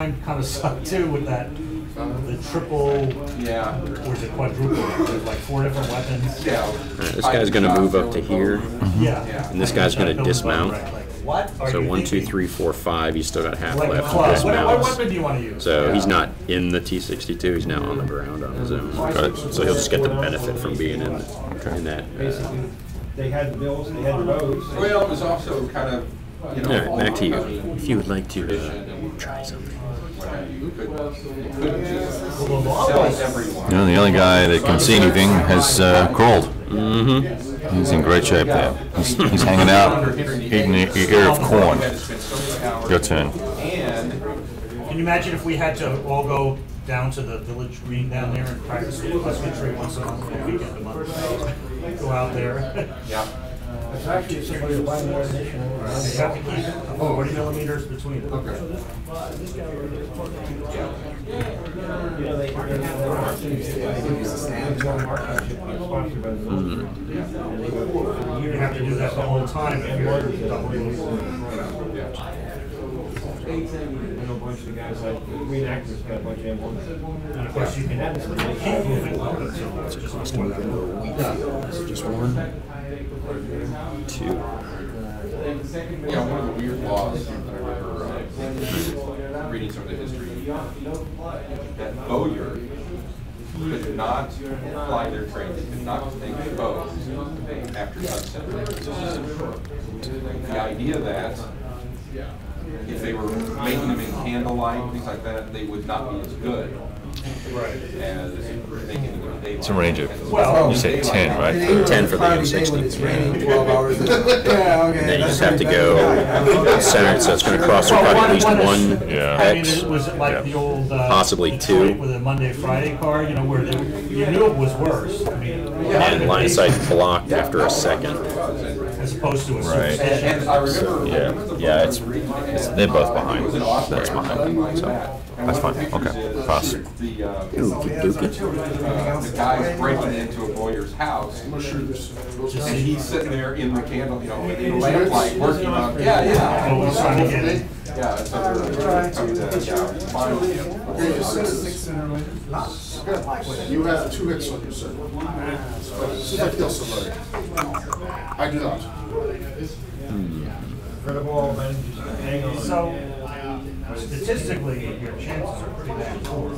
kind of sucked too with that, the triple, Yeah. or is it quadruple, there's like four different weapons. Yeah. Alright, this guy's gonna move up to here, Yeah. and this guy's gonna dismount. Like, What are So you one, thinking? three, four, five. He's still got half Like left. What, what dismounts. weapon do you want to use? So he's not in the T62. He's now on the ground on his own. So he'll just get the benefit from being in, in that. Uh, they had the bills, they had the roads. Well, it was also kind of, you know. all right, back to you. If you would like to uh, try something. What you. You couldn't, you couldn't just Well, the law sell was- everyone. You know, the only guy that can see anything has uh, crawled. Mm-hmm. He's in great shape there. He's, he's hanging out, eating an ear of corn. Had to spend so many hours. Your turn. And Can you imagine if we had to all go down to the village green down there and practice husbandry once a month, or a weekend a month? Go out there. Yeah. It's actually somebody to buy more ammunition. You have to keep oh, forty millimeters between them. You know, they. Sponsored by the hmm. village. You have to do that the whole time if you're double I know a bunch of the guys, like, the Green Actors got a bunch of emblems. And of course, you can keep moving up until it's just before that. Just one, two. Know, one of the weird laws, that I remember uh, reading some of the history, that Bowyer could not fly their trains, could not take boats after sunset. The idea that if they were making them in candlelight, things like that, they would not be as good as making them in daylight. It's a range of, Well, you said 10, right? 10 for the Cloudy day when it's M60. raining 12 hours. Yeah, okay. And then you just have to go bad. center, so it's going to cross through probably at least one Yeah. I mean, hex. it was like the old. uh, Possibly two. With a Monday, Friday car, you know, where they- you knew it was worse. I mean. And line of sight blocked after a second. As opposed to a Right. superstition. And I remember. Yeah, yeah, it's, it's, they're both behind. It was an awesome That's behind, so, that's fine, okay, pictures pass. The, uh, Ookie dookie. uh, the guy's breaking into a lawyer's house. And he's sitting there in the candle, you know, in the lamplight, working on, yeah, Oh, yeah. we're trying to. Yeah, so they're coming yeah, finally. You have two hits on you, sir. Seems like kill somebody. I do not. Red of all, man, hang on. So statistically, your chances are pretty damn poor.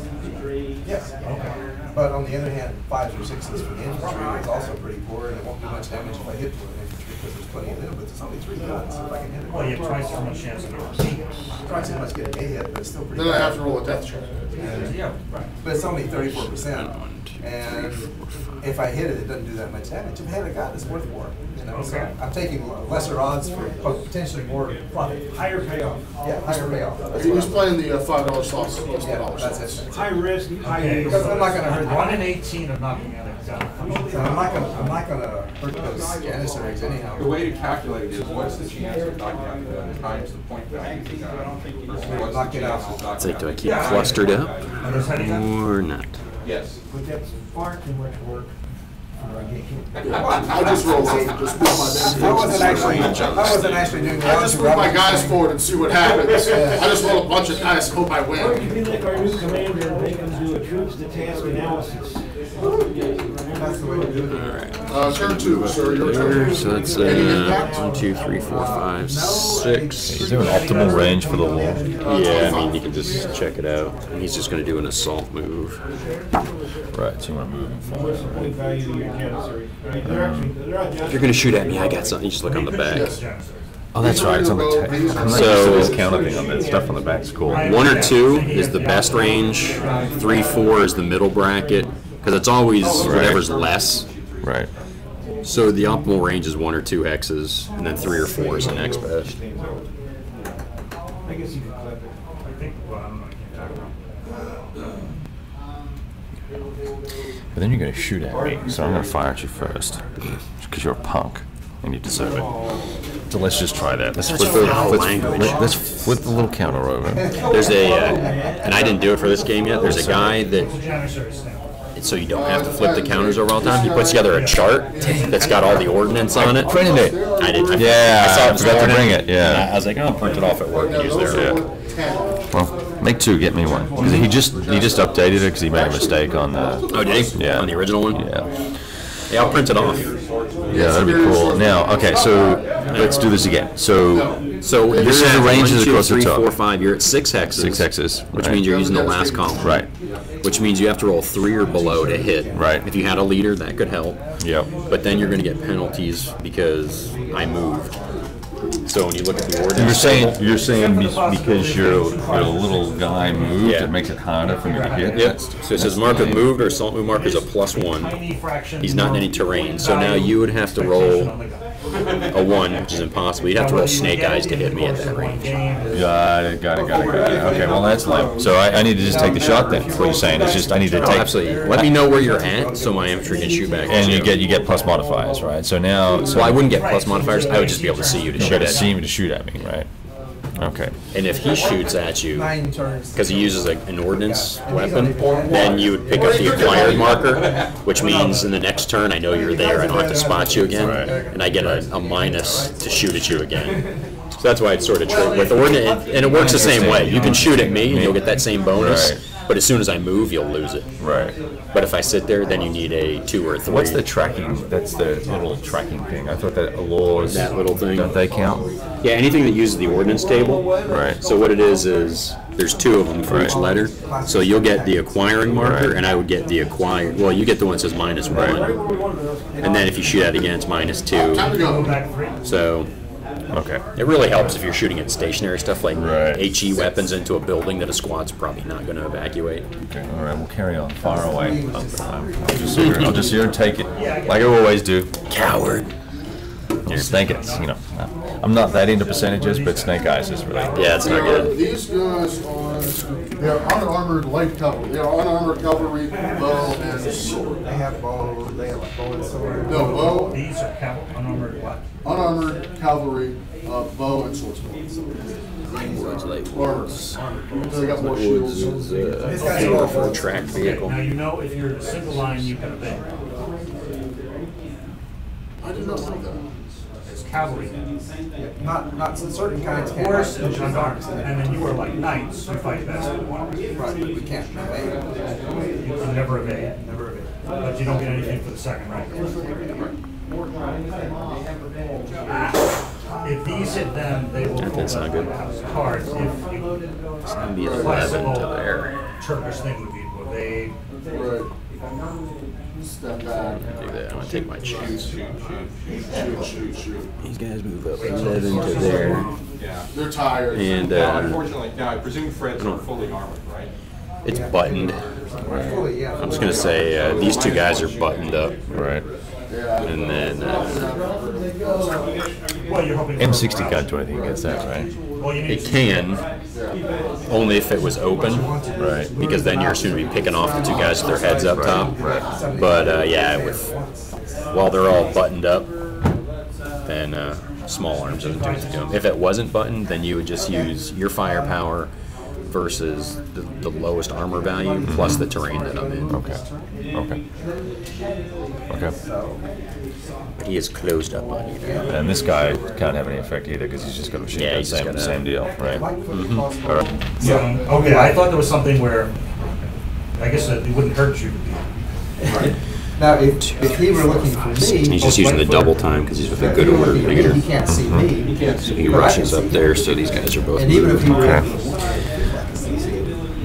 Yes. Okay. But on the other hand, fives or sixes for the infantry is also pretty poor, and it won't do much damage if I hit with an infantry, because there's plenty of them, but it's only three guns, if I can hit it. Well, you have twice as much chance of getting Twice as much getting a hit, but it's still pretty Then I have to roll a death check. Yeah, right. But it's only thirty-four percent, and if I hit it, it doesn't do that much damage. If I hit a gun, it's worth more, you know, so I'm taking lesser odds for potentially more profit. Higher payoff. Yeah, higher payoff. That's He what was I'm- playing the uh, five dollar slots, plus the Yeah, dollar that's it. High risk, high Okay. Because I'm not gonna hurt One in eighteen of knocking out a gun. So I'm not gonna, I'm not gonna hurt those Janissaries anyhow. The way to calculate it is what's the chance of knocking out the gun times the point value of the gun versus what's Knock the it chance out. of knocking It's like, do I the keep gun? clustered up Are those heavy guns? or not? Yes. But that's far too much work for a game. I just rolled, just move my I wasn't actually, I wasn't actually doing the. I just move my guys forward and see what happens. I just roll a bunch of dice, hope I Or you win. can be like our new commander and make him do a troops to task analysis. That's the way to do it. Uh, turn two, sir, your There, turn. so that's Any uh, impact? one, two, three, four, five, six. Is there an optimal range for the wall? Yeah, I mean, you can just check it out. And he's just going to do an assault move. Right, so you want to move him forward. What's the point value of your Janissary? Right, they're actually, they're not If you're going to shoot at me, I got something. You just look on the back. Oh, that's right, it's on the tape. I'm not used to So- this counter thing on that stuff on the back's cool. One or two is the best range. Three, four is the middle bracket. Because it's always whatever's less. Right. So the optimal range is one or two hexes, and then three or four is the next best. I guess you could clip it. I think, well, I don't know, I can't talk about But then you're going to shoot at me, so I'm going to fire at you first. Because you're a punk, and you deserve it. So let's just try that. Let's flip the, foul let's, language. let- let's flip the little counter over. There's a, uh, and I didn't do it for this game yet. There's a guy that it. Janissary stamp. So you don't have to flip the counters over all the time. He puts together a chart that's got all the ordnance on it. Printed it. I didn't. I, Yeah, I saw it forgot to bring it, yeah. I, I was like, oh, I'll print it off at work and use there. are. Well, Make two, get me one. 'Cause he just he just updated it because he made a mistake on the. Oh, did he? Yeah. On the original one? Yeah. Yeah, I'll print it off. Yeah, that'd be cool. Now, okay, so oh, let's do this again. So So This you're is the at range one, as it two, goes three, top. four, five. You're at six hexes. Six hexes, Which right. means you're using the last column. right, Which means you have to roll three or below to hit. Right. If you had a leader, that could help. yep. But then you're going to get penalties because I moved. So when you look at the ordnance. You're saying table- you're saying be- because your your little guy moved, Yeah. it makes it harder for me to hit. Yep. So it says mark with moved or assault move marker is a plus one. He's not in any terrain. So now you would have to roll a one, which is impossible. You'd have to roll snake eyes to hit me at that range. Got it, got it, got it, got it. Okay, well that's lame. So I, I need to just take the shot then. What you're saying is just I need to oh, take. Oh, absolutely. Let me know where you're at so my infantry can shoot back. and you get you get plus modifiers, right? So now so Well, I wouldn't get plus modifiers. I would just be able to see you to shoot got to at. see me to shoot at me, right? Okay. And if he shoots at you, because he uses a, an ordnance weapon, then you would pick up the acquired marker, which means in the next turn I know you're there. I don't have to spot you again, and I get a, a minus to shoot at you again. So that's why it's sort of tricky with ordnance, and it works the same way. You can shoot at me and you'll get that same bonus, Right. But as soon as I move, you'll lose it. Right. But if I sit there, then you need a two or three. What's the tracking? That's the little tracking thing. I thought that laws. That little thing. Don't they count? Yeah, anything that uses the ordnance table. Right. So what it is is there's two of them for each Right. letter. So you'll get the acquiring marker, Right. and I would get the acquire. Well, you get the one that says minus one, and then if you shoot at it again, it's minus two. Time to go. Back three. So Okay. it really helps if you're shooting at stationary stuff like Right. HE weapons into a building that a squad's probably not going to evacuate. Okay. All right. We'll carry on. Far away. I'll, just. I'll just here and take it, like I always do. Coward. Yeah, snake eyes. You know, I'm not that into percentages, but snake eyes is really. Yeah, it's not good. These guys are, they're unarmored light cavalry. They're unarmored cavalry, bow and sword. They have bow, they have bow and sword. No, bow, These are unarmored what? unarmored cavalry, uh, bow and sword. Armored. So they got more shields. These guys are all For vehicle. Now, you know if you're single line, you can obey. I did not like that. It's cavalry. Not, not certain kinds can't. Horse fight and gendarmes, gendarmes. and then you are like knights, you fight best. You Right, but we can't evade. can never evade, Never evade. but you don't get anything for the second rank. Ah, if these hit them, they will pull That's good. cards. If you, It's going to be 11 to there. Turkish thing would be to evade. Right. Step back. Do that. I'm going to take my shoot. These guys move up 11 to there. Yeah. They're tired. And Now, uh, unfortunately, now I presume Fred's not fully armored, right? it's buttoned. I'm just going to say uh, these two guys are buttoned up. Right. And then uh, Well, you're hoping. for- M60 can't do anything against that, right? Well, you need it can, only if it was open. Right. Because then you're soon to be picking off the two guys with their heads up top. But uh, yeah, with while they're all buttoned up, then uh, small arms doesn't do anything to them. If it wasn't buttoned, then you would just use your firepower versus the, the lowest armor value plus the terrain that I'm in. Okay. Okay. Okay. But he is closed up on you. now. And this guy can't have any effect either because he's just got a machine Yeah, gun. Same, got a- same deal, right? Mm-hmm. All right. So, okay, I thought there was something where, I guess it wouldn't hurt you to be. Now, if, if he were looking for me. He's just using the double time because he's with a good order leader. He can't see me. So he rushes up there, so these guys are both And even if he moving. were.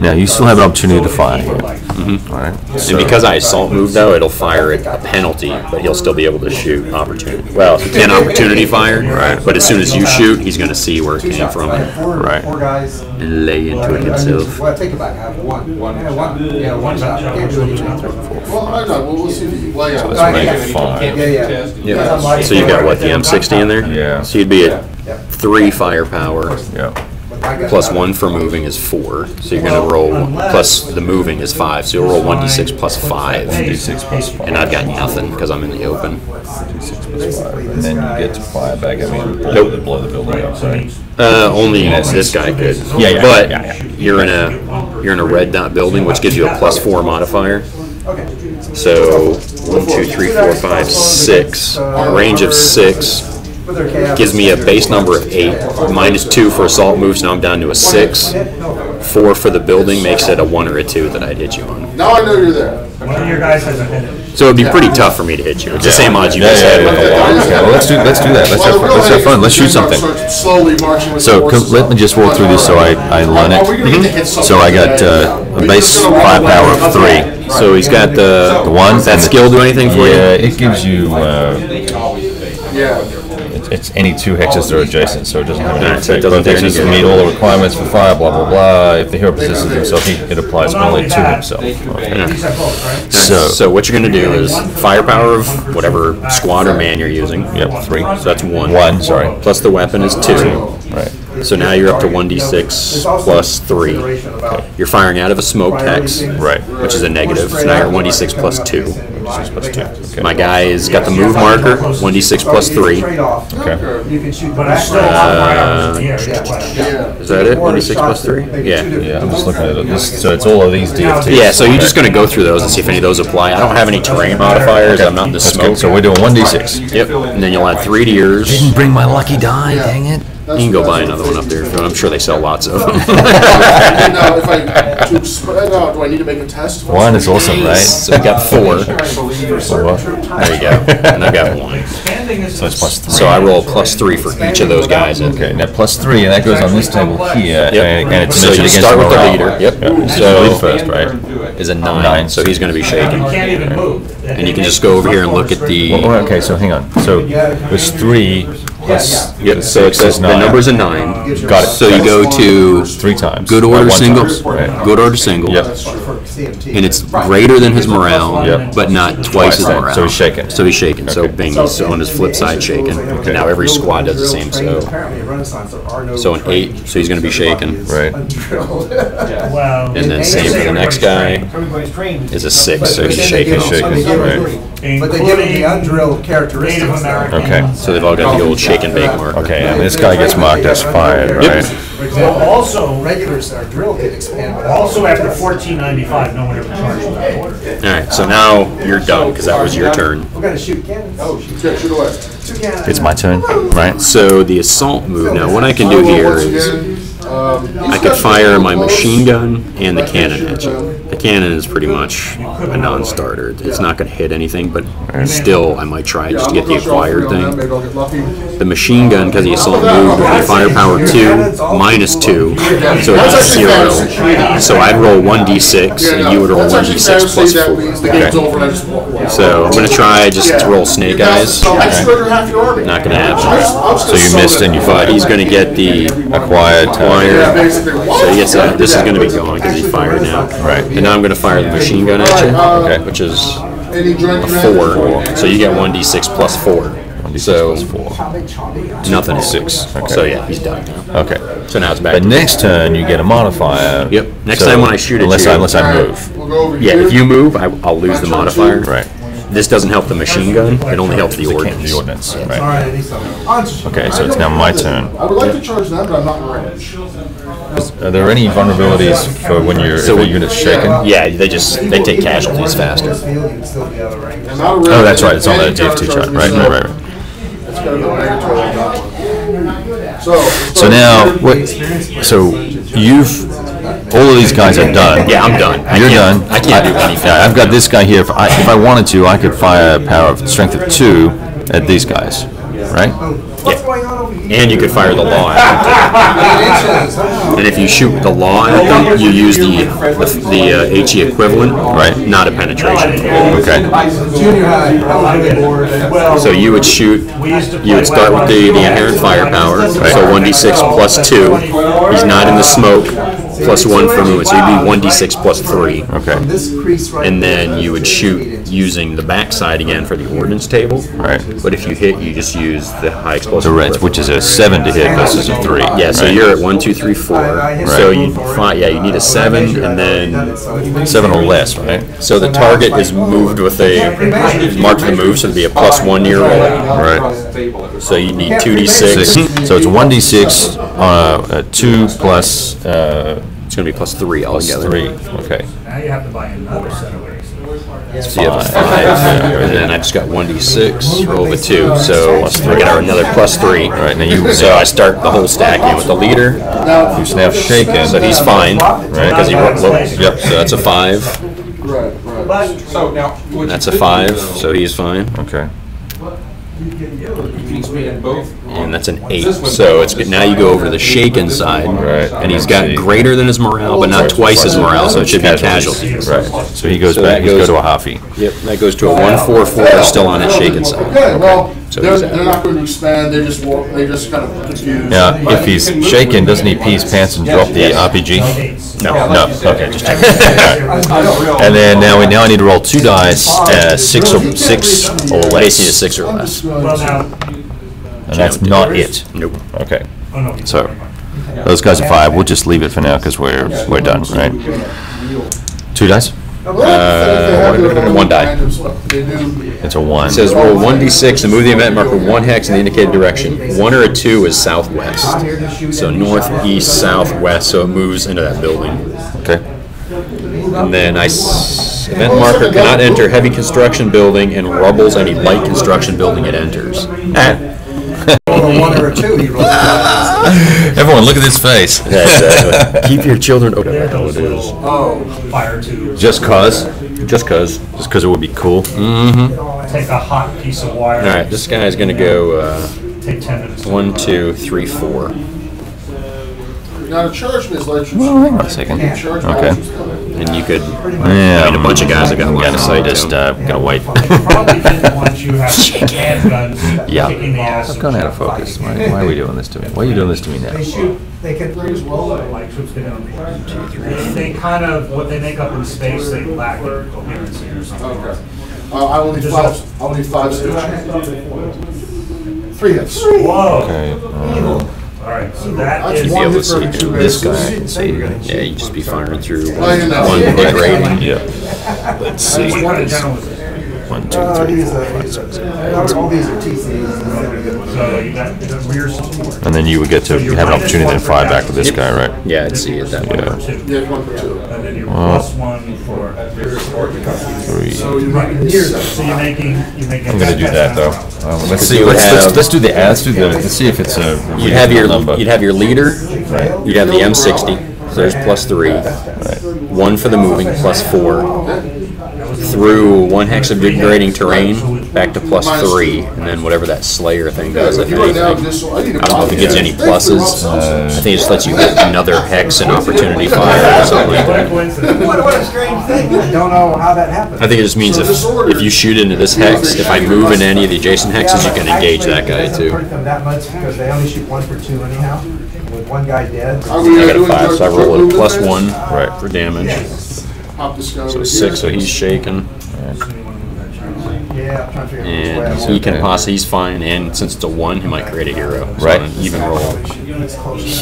Now you still have an opportunity to fire. So here. if you All right. And because I assault move though, it'll fire at a penalty, but he'll still be able to shoot opportunity. Well, he can opportunity fire, Right. but as soon as you shoot, he's going to see where it came from I have four, Right. four guys. and lay into it I himself. Well, I take it back, I have one. One. Yeah, one, yeah, one shot, I can't do anything. Well, I know, well, we'll see. Well, yeah. Let's I make it five. Yeah, yeah. Yeah. So you got what the M60 in there? Yeah. So you'd be at three firepower Yeah. Plus one for moving is four. So you're going to roll plus the moving is five. So you'll roll one d6 plus five. D6 plus five. And I've got nothing because I'm in the open. And then you get to fire back. I mean, blow, Nope. the, blow the building up, right? Uh, only this guy could. Yeah, yeah, But yeah, yeah. you're in a you're in a red dot building, which gives you a plus four modifier. Okay. So one, two, three, four, five, six. A range of six. But they're chaos. gives me a base number of eight, minus two for assault moves, now I'm down to a six. Four for the building makes it a one or a two that I'd hit you on. Now I know you're there. One of your guys has a head. So it'd be pretty tough for me to hit you. It's the same odds you Yeah, guys yeah, had yeah, with yeah, the yeah. wall. Okay, well, let's do let's do that. Let's have fun. Let's have fun. Let's shoot something. Slowly marching with So the co- let me just walk through this so I, I learn Oh, we're gonna need to hit it. So I got uh, a base firepower of three. So he's got the, The one does that skill do anything for Yeah, you? it gives you. Uh, Yeah it's any two hexes that are adjacent, so it doesn't have to meet all the requirements for fire, blah, blah, blah. If the hero possesses himself, he, it applies only to himself. Okay. So, so what you're going to do is firepower of whatever squad or man you're using. Yep, three. So that's one. One, sorry. Plus the weapon is two. two. Right. So now you're up to 1d6 plus 3. Okay. You're firing out of a smoke hex, right. which is a negative. So now you're 1d6 plus 2. My guy has got the move marker, 1d6 plus 3. Okay. Uh, Is that it? 1d6 plus 3? Yeah. Yeah, I'm just looking at it. This, so it's all of these DFTs. Yeah, so you're just going to go through those and see if any of those apply. I don't have any terrain modifiers. I'm not in the That's good. smoke. So we're doing 1d6. Yep. And then you'll add 3 to yours. Didn't bring my lucky die, dang it can go buy another one up there if you want. I'm sure they sell lots of them. And now, if I to spread out, do I need to make a test? One is awesome, right? So I got four. So what? There you go. And I've got one. Expanding is. So it's plus three. So I roll plus three for each of those guys. Okay, now plus three, and that goes on this table here, Yep. and, and it's So measured you against start with the morale. leader. Yep. Yeah, So- So lead first, right? Is a nine, Nine. so he's gonna be You shaking. can't even move. And you can just go over here and look at the. Well, well, okay, so hang on. So there's three plus Yep, so it says the nine. number's a nine. Got it. So you go to three times. good order one single, times, right. good order single. Yep. And it's greater than his morale, Yep. but not twice his Right, morale. so he's shaking. So he's shaking. So bing, he's on his flip side shaking. And now every squad does the same. So so an eight, so he's going to be shaking. Right. Well. And then same for the next guy is a six, so he's shaking. He's shaking, right. But they give them the undrilled characteristics. Native. American. Okay. So they've all got the old shake and bake marker. Okay, and this guy gets marked as fired, right? For Well, example, also, regulars are drilled can expand. without- also after fourteen ninety-five, no one ever charged for that order. All right, so now you're done because that was your turn. We're gonna shoot cannons. Oh, Yeah, shoot away. Two cannons. It's my turn, right? So the assault move. Now what I can do here is um, I could fire my machine gun and the cannon at you. The cannon is pretty much a non-starter. It's not going to hit anything, but still I might try just to get the acquired thing. Maybe I'll get lucky. The machine gun, because the assault move, be firepower two minus two, so it'd zero. So I'd roll one d6, and you would roll one actually d6 fantasy, plus four. the game's over and I just walk away. So I'm gonna try just to roll snake eyes. I just murdered half your army. Not gonna happen. So you missed and you fired. he's gonna get the Acquired. uh, acquired. So he gets. This is gonna be gone because he fired now. Right. And now I'm gonna fire the machine gun at you. Okay. Which is a four. So you get one d6 plus four. So four. nothing. Six. Okay. So yeah, he's done now. Okay. So now it's back. But to next turn, you get a modifier. Yep. Next So, time when I shoot at unless you- I, unless I move. We'll Yeah, here. if you move, I, I'll lose the modifier. Right. This doesn't help the machine gun. It only helps the The can- ordnance. The ordnance, All right. right, I need some. On- Okay, so it's now my turn. I would like to charge them, but I'm not in range. Are there any vulnerabilities for when you're, So unit's shaken? Yeah, they just they take casualties faster. Field, you'd still be out of range. I'm not a range. Oh, that's right, it's on the Any DFT chart, charge right, right, right. right. It's kind of a mandatory on that one. So. So now, what, so you've, all of these guys are done. Yeah, I'm done. I You're can't- done. I can't do anything. Yeah, I've got this guy here. If I, if I wanted to, I could fire a power of strength of two at these guys, right? What's going on over here? And you could fire the law at them. Too. And if you shoot the law at them, you use the the, the uh, HE equivalent, Right. Not a penetration. Okay. Junior high, I was bored. So you would shoot. we used to You would start with the, the inherent firepower, so one d six plus two. He's not in the smoke, plus one for movement, so you'd be one d six plus three. Okay. This crease right And then you would shoot using the backside again for the ordnance table. Right. But if you hit, you just use the high explosive. The red, which is a seven to hit versus a three. Yeah, so right? you're at one, two, three, four. Right. So you find, yeah, you need a seven, and then Seven or less, right? so the target is moved with a marked the move, so it'd be a plus one year roll. Right. So you need two d Six. six. So it's one d six, uh, uh, two plus, uh, It's gonna be plus three Plus altogether. three, okay. Now you have to buy another set of wings. So you have a five, and then I just got one d six, roll of a two, so I got another plus three. All right, now you, So I start the whole stack in with the leader, who's now shaken. so he's fine, right? Because he rolled, Yep. so that's a five. Right, right. So now. That's a five, so he's fine. Okay. You can expand both. And that's an eight, so it's, now you go over to the shaken side. Right. And he's got greater than his morale, but not twice his morale, so it should be casualty. Right, so he goes So back, that he's go goes- to a halfie. Yep, that goes to a one, four, four, he's still on his shaken side. Okay, well, So they're, he's out. they're not going to expand, they just, wa- they just kind of confused. Now, if he's shaken, doesn't he pee his pants and drop the RPG? No, No, okay, just checking. And And then now, we now I need to roll two dice, uh, six or, six or less. Basically a six or less. Well, now, And that's not it. Nope. Okay. oh no. So, those guys are five, we'll just leave it for now, because we're, we're done, right? Two dice? Uh, one die. It's a one. It says roll one d six and move the event marker one hex in the indicated direction. One or a two is southwest. So northeast, southwest, so it moves into that building. Okay. And then I, s- event marker cannot enter heavy construction building and rubbles any light construction building it enters. Or one or a two, he rolls. Everyone, look at this face. Yeah, exactly. Keep your children, oh, There hell goes it little. Oh, fire tube. Just cause, just cause. Just because it would be cool. Mm-hmm. Take a hot piece of wire. Alright, this guy's gonna go, uh, Take ten minutes. one, two, three, four. Now, to charge me is electric. Well, hang on a second. Charge me Okay. And you could, Yeah. I mean, a bunch of guys have got line of Gotta sight just, to uh, 'em. gotta wait. Probably didn't want you having handguns Yeah. kicking the. I've gone out of focus. Why, why are we doing this to me? Why are you doing this to me now? They shoot, they can, Like, troops get on They- They kind of, what they make up in space, they lack in coherency or something. Okay. Uh, I will need five, I will need five stitch. Three hits. Whoa, Okay. Uh, alright, so that That's is. Be able to hit for every see two this guy and see, yeah, you just be firing through Well, you know. one hit rating. Yeah. Let's see. kind of general is this? One, two, uh, three, he's four, a, five, he's six, a, seven. all these are TCs, he's the only good one. So you got, you got rear support. And then you would get to have an opportunity to then fire back to this guy, right? Yeah, I'd see it that way. One for. Yeah, one for two. And then your plus one for. Three. So you Right, make here, so you're making, you're making. I'm gonna do that though. Um, let's see. you would Let's, let's, have- let's do the. Let's do the. Let's see if it's a. You'd have your, number. you'd have your leader, Right. you'd have the M sixty, so there's plus three. One for the moving, plus four. Through one hex of degrading terrain, back to plus three, and then whatever that Slayer thing does, if You write down anything. this, I need a I don't know if it gives any Thanks for your pluses. help, I think it just lets you get another hex and opportunity fire or something like that. What, what a strange thing, I don't know how that happened. I think it just means if, if you shoot into this hex, if I move into any of the adjacent hexes, you can engage that guy Actually, it doesn't too. them that much because they only shoot one for two anyhow, with one guy dead. I got a five, so I drug- roll a one right, for damage. Pop this guy So over six, so here. he's shaking. Yeah, I'm trying to figure out which way I And want. he can possibly, he's fine, and since it's a one, he might create a hero. So Right. an Even roll.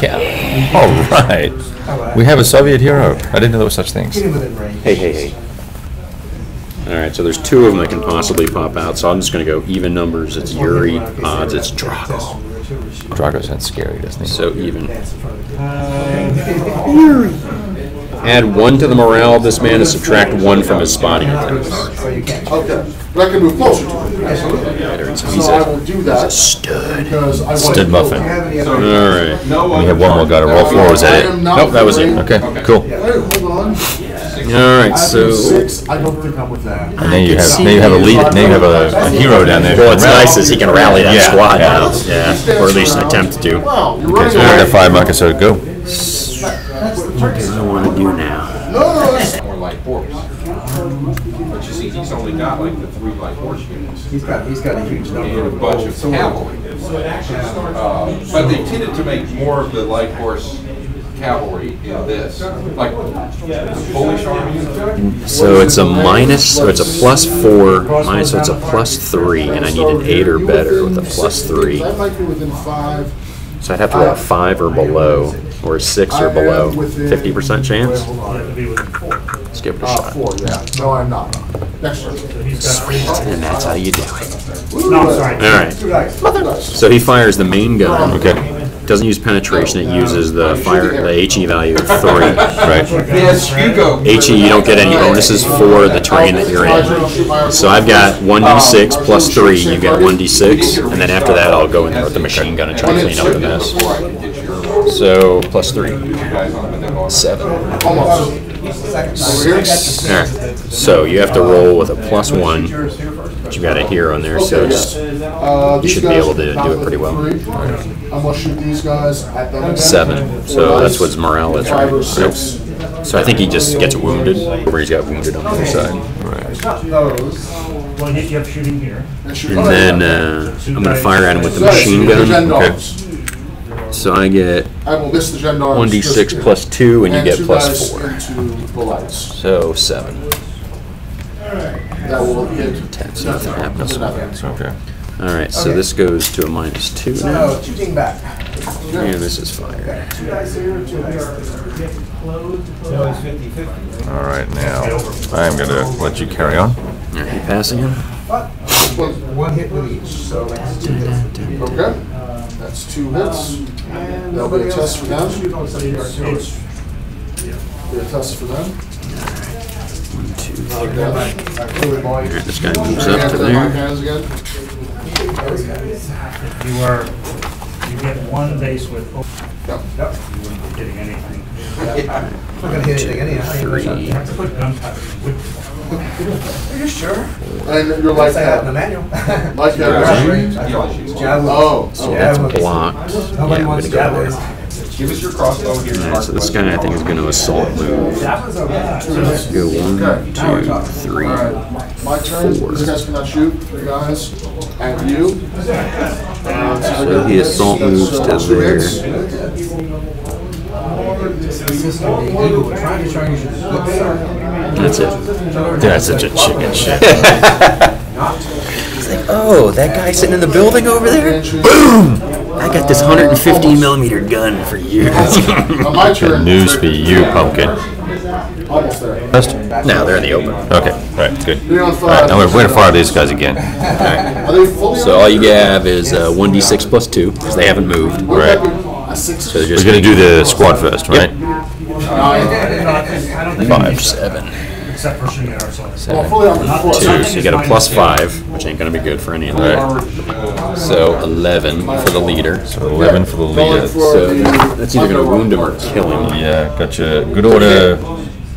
Yeah. All right. We have a Soviet hero. I didn't know there were such things. Get him within range. Hey, hey, hey. Alright, so there's two of them that can possibly pop out, so I'm just gonna go even numbers, it's Yuri, odds, it's Drago. Drago sounds scary, doesn't he? So even. Add one to the morale of this man and subtract one from his spotting attempts. So you can't. Okay, but I can move closer to him. Right, so he's So I a will do that stud. because I want. Stood muffin. Alright. We have one more guy to roll for, was that it? Nope, that was it. Okay, cool. Wait, hold on. Alright, so. six, I don't think I'm with that. And then you have, now you have a lead, now you have a, a hero down there. Well, what's nice is he can rally that Yeah, squad yeah. now, yeah, or at least attempt to. Wow, you're Okay, running so we have away. that fire marker, so go. What do I wanna do now? No, no, More light horse. But you see, he's only got like the three light horse units He's got, he's got a huge and number a of bunch old of swords. cavalry. Uh, But they tended to make more of the light horse cavalry in this, like the Polish army. So it's a minus, so it's a plus four, minus, so it's a plus three, and I need an eight or better with a plus three. I might be within five. So I'd have to roll a five or below, or a six or below. Fifty percent chance? You have to be within four. Let's give it a Uh, shot. four, yeah. No, I'm not. Next turn. He's got And that's how you do it. No, I'm sorry. Alright, Two dice. so he fires the main gun. Okay. doesn't use penetration. It uses the fire the HE value of three. Right. Yes, Hugo. HE, you don't get any bonuses for the terrain that you're in. So I've got 1d6 plus 3, you get 1d6, and then after that I'll go in there with the machine gun and try and clean up the mess. Before I can get your So, plus 3. guys on the window. 7. Almost. Over here? Alright, so you have to roll with a plus 1, but you've got a hero in there, so Okay, just yes. Uh, these should be able to do it pretty well. I'm gonna shoot these guys at them 7. So that's what's morale is, right? six. So I think he just gets wounded, or he's got wounded on the other side. Those. Well, you you have. And then uh, I'm going to fire at him with the machine gun. gendarmes. So I get I will miss the gendarmes. 1d6 plus 2, and you get two plus guys 4. Into the lights. So 7. That will hit. Ten, so nothing happens. Nothing. Okay. Alright, so this goes to a minus 2 now. Oh, shooting back. And this is fire. Two dice here, two dice there. No, it's fifty fifty. All right, now I'm going to let you carry on. Are you passing him? But one, one hit with each, so that's two hits. Okay, that's two um, hits. And That'll be a nobody test for them. else shoot on some of your It's, artillery. Be a test for them. One, two, three. Okay. Artillery boy. Alright, this guy moves up to my there. hands you are, you get one base with, oh, Yep. Yep. you wouldn't be getting anything. I'm not gonna hit anything anyhow. Three. You have to put gunpowder in wood. Are you sure? And you're like Yes, I have the manual. Like Yeah, that. right. He only shoots one. Javelins. Oh, So that's Javelins. blocked. Yeah, Nobody I'm wants gonna go javelins. there. Give us your crossbow here. Alright, so this guy I think is going to assault move. Javelins are bad. So let's go one, two, three. Alright, my turn. Four. These guys cannot shoot. Three guys. And you. Uh, So he assault moves to there. That's it. That's such a chicken shit. He's like, Oh, that guy sitting in the building over there? Boom! I got this 150 millimeter gun for years. On my turn. News for you, pumpkin. Almost there. First? now they're in the open. Okay, all right, good. All right, five. now we're going to fire these guys again. Are they fully? So all you have is uh, 1d6 plus 2, because they haven't moved. Right. A. So they're We're going to do the squad first, right? Nine. I don't think, Five, seven, except for shooting at ourselves. Well, fully on two. So you get a plus five, which ain't gonna be good for any of them. So 11 for the leader. So 11 for the leader. So that's either gonna wound him or kill him. Yeah, gotcha. Good order.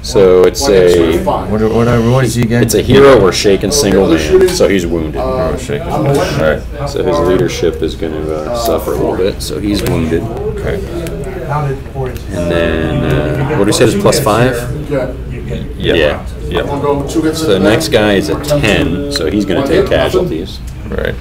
So it's a What, what, what is he again? it's a hero or shaken single man. So he's wounded. Oh, shake. All right. So his leadership is gonna uh, suffer a little bit. So he's wounded. Okay. Pounded four inches. And then uh, what do we say is plus five? Yeah. Yep. Yeah. Yep. We'll go two hits. So the next guy is a 10, so he's gonna take casualties. Right.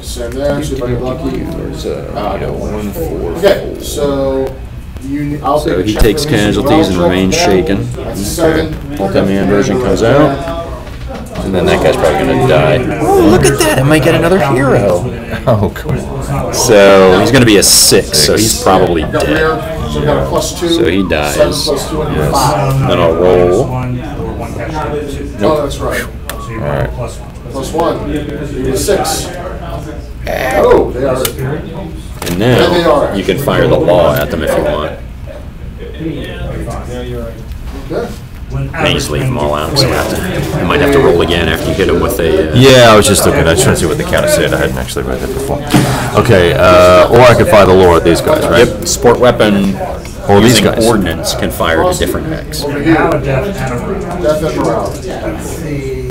Same there. See if I get lucky. There's a you know, one, four, Okay, so you. I'll So he takes casualties and remains shaken. That's a. Multi-man version comes out. And then that guy's probably gonna die. Oh, look at that! I might get another hero. Oh, cool. So he's gonna be a six, so he's probably dead. so we got a plus two. So he dies. Seven plus two and five. Then I'll roll. One, or one casualty. Oh, that's right. So you roll plus one. Plus one. You get six. Oh, they are. And now you can fire the law at them if you want. Okay. And you just leave them all out, so you, have to, you might have to roll again after you hit them with a. Uh, Yeah, I was just looking. I was trying to see what the counter said. I hadn't actually read that before. Okay, uh, or I could fire the lore at these guys, right? Yep, sport weapon Or these using guys. ordnance can fire to different hex. Over Now here. a death and a round. Death and morale. Let's see.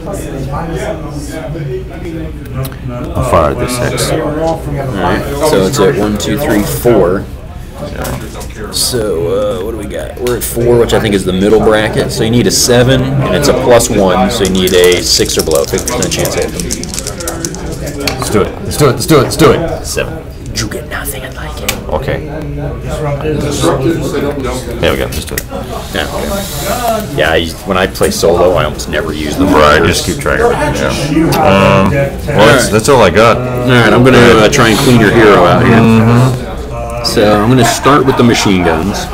Pluses, minuses. I'll fire this hex. Alright, so it's at one, two, three, four. So, uh, what do we got? We're at four, which I think is the middle bracket. So you need a seven, and it's a plus one, so you need a six or below, 50% chance of hitting. Let's do it. Let's do it. Let's do it. Let's do it. Seven. You get nothing, I like it. Okay. Disruptive. Disruptive, so they don't lose them. There we go. Just do it. Yeah, okay. yeah I, when I play solo, I almost never use them. Right. Just keep track of it. Yeah. You have a death Well, that's, that's all I got. Alright, I'm gonna uh, try and clean your hero out here. So I'm gonna start with the machine guns.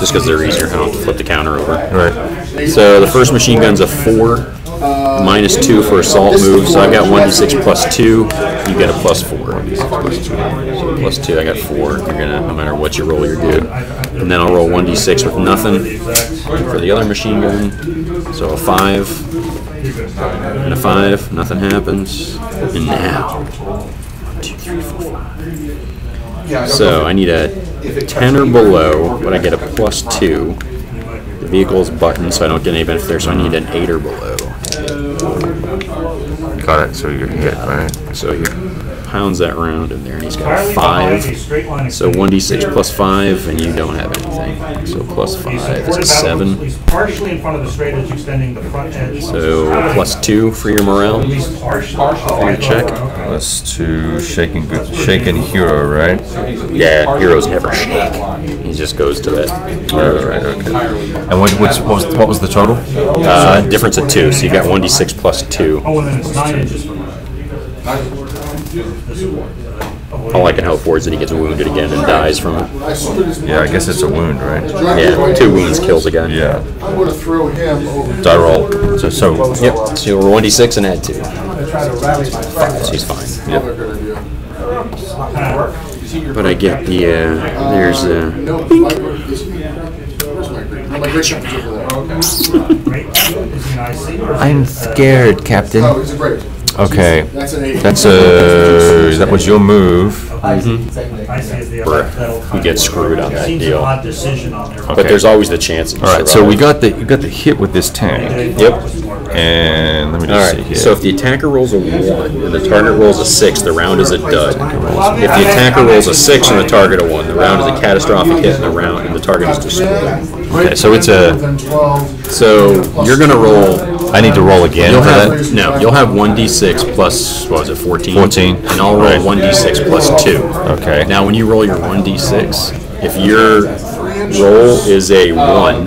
Just because they're easier, I don't have to flip the counter over. Right. So the first machine gun's a four. Minus two for assault moves. So I've got one d six plus two. You get a plus four. So plus two, I got four. You're gonna, no matter what you roll, you're good. And then I'll roll one d six with nothing for the other machine gun. So a five and a five. Nothing happens. And now, one, two, three, four, five. So. I need a ten or below, but I get a plus two. The vehicle's buttoned, so I don't get any benefit there. So I need an eight or below. Got it, so you're hit, right? So he pounds that round in there, and he's got a five. So one d six plus five, and you don't have anything. So five is a seven. Partially in front of the straight edge, extending the front edge. So plus two for your morale. He's partially. For your check. Plus two, shaking, good, shaken hero, right? Yeah, heroes never shake. He just goes to that. Right, right, okay. And what, what's, what was, what was the total? Uh, difference of two, so you got one d six plus two. Oh, and then it's nine inches from. All I can hope for is that he gets wounded again and dies from it. I saw his Yeah, I guess it's a wound, right? Yeah, two wounds kills a guy. Yeah. I'm gonna throw him over. Die roll. So, so, Yep. So you'll roll one d six and add two. Five, so he's fine. yep. But I get the uh, there's uh, No, my, this, where's my great, no, my great captain's over there. Great. Is he an IC or is I'm uh, scared, Captain. He's a great. Okay. That's an eight. That's a, that was your move. IC is the. Bruh, that'll- we get screwed on that Seems deal. odd decision on there. but there's always the chance. All right, so we got the, you got the hit with this tank. Yep. And let me All just see here. So if the attacker rolls a one and the target rolls a six, the round is a dud. If the attacker rolls a six and the target a one, the round is a catastrophic hit and the round and the target is destroyed. Okay, so it's a, So you're gonna roll. I need to roll again You'll for have that? no. You'll have one d six plus what was it, fourteen? 14. And I'll roll Right. one d six plus two. Okay. Now, when you roll your one d six, if your roll is a one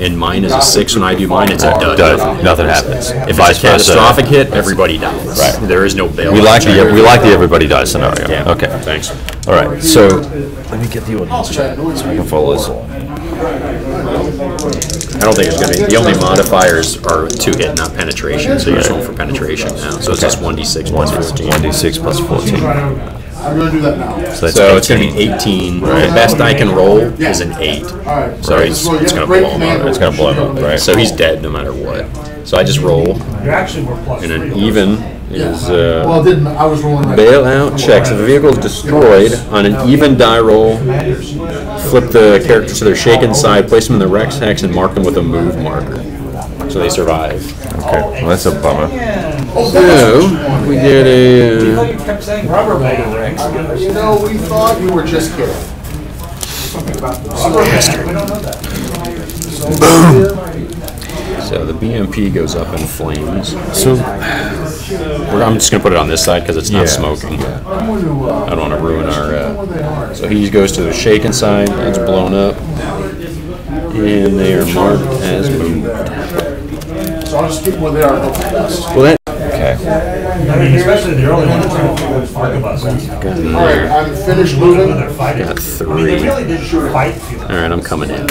and mine is a six, when I do mine, it's a dud. Dud, nothing happens. If Vice it's a versa. catastrophic hit, everybody dies. Right. There is no bail. We like the, we like the everybody dies scenario. Yeah. Okay. Thanks. All right, so, let me get the audience chat so I can follow this. I don't think it's gonna be, the only modifiers are two hit, not penetration, so you're just rolling for penetration now. So it's just one d six plus fourteen. One D six plus fourteen. I'm gonna do that now. So So it's gonna be eighteen. eighteen. The best I can roll is an eight. Alright. So it's, it's gonna blow him up. It's gonna blow him up, right? So he's dead no matter what. So I just roll, You actually were plus and three. an even is, uh, Well, it didn't, I was rolling. right. Bailout checks. If a vehicle is destroyed on an even die roll, flip the character to their shaken side, place them in the wreck's hex, and mark them with a move marker. So they survive. Okay, well, that's a bummer. So, we did a. uh, You kept saying rubber band Rex. You know, we thought you were just kidding. Boom! So the BMP goes up in flames. So, We're- I'm just gonna put it on this side because it's not Yeah. smoking. I don't want to ruin our. Uh, so he goes to the shaken side. It's blown up, and they are marked as moved. So I'll just keep where they are. and hope for the best. Well, that. okay. I mean, especially the early ones, arquebuses. All right, I'm finished moving. They're fighting. Got I mean, three. really did fight. you know. All right, I'm coming in.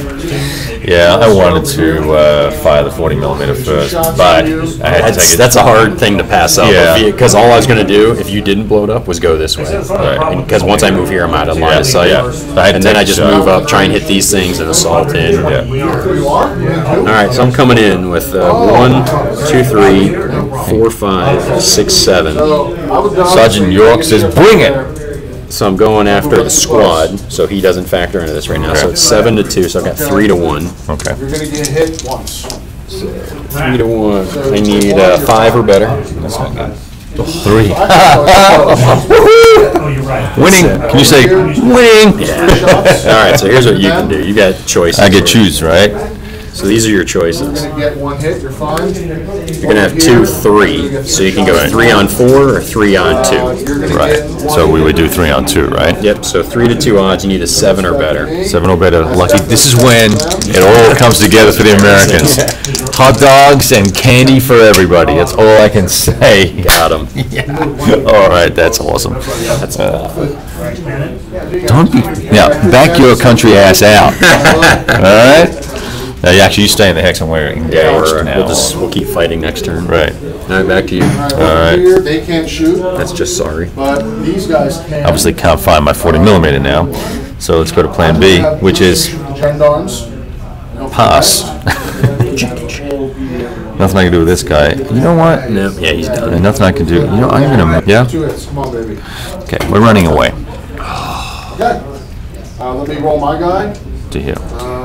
Yeah, I wanted to uh, fire the 40 millimeter first, but I had to That's, take it. that's a hard thing to pass up. Yeah. Because all I was gonna do, if you didn't blow it up, was go this way. Right. Because once I move here, I'm out of line of sight. Yeah. I had to And then take I a just shot. move up, try and hit these things and assault in. Yeah. You are? All right, so I'm coming in with uh, one, two, three, four, five, six, seven. So I was done. Sergeant York says, "Bring it." So I'm going after the squad, so he doesn't factor into this right now. So it's seven to two, so I've got three to one. Okay. You're gonna get hit once. Three to one. I need uh, five or better. Three. Oh, you're right. Winning. Can you say winning? All right, so here's what you can do. You got choices. I get choose, right? So these are your choices. You're gonna get one hit, you're fine. You're gonna have two, three. So you can go three on four or three on two. Uh, right. So we would do three on two, right? Yep. So three to two odds. You need a seven or better. Seven or better. Lucky. This is when it all comes together for the Americans. Hot dogs and candy for everybody. That's all I can say. Got him. All right, that's awesome. That's uh, Don't be now. Back your country ass out. All right. Uh, actually, you stay in the hex and we're engaged Yeah, we're, now. we'll just we'll keep fighting next turn. Right. All right, back to you. All right. Here, they can't shoot, That's just sorry. but these guys can. Obviously, can't find my 40 millimeter now, so let's go to Plan B, which is Gendarmes. Pass. nothing I can do with this guy. You know what? No, yeah, he's done. nothing I can do. You know, I'm gonna. Yeah. Two hits, come on, baby. Okay, we're running away Okay. Uh, let me roll my guy. to here. All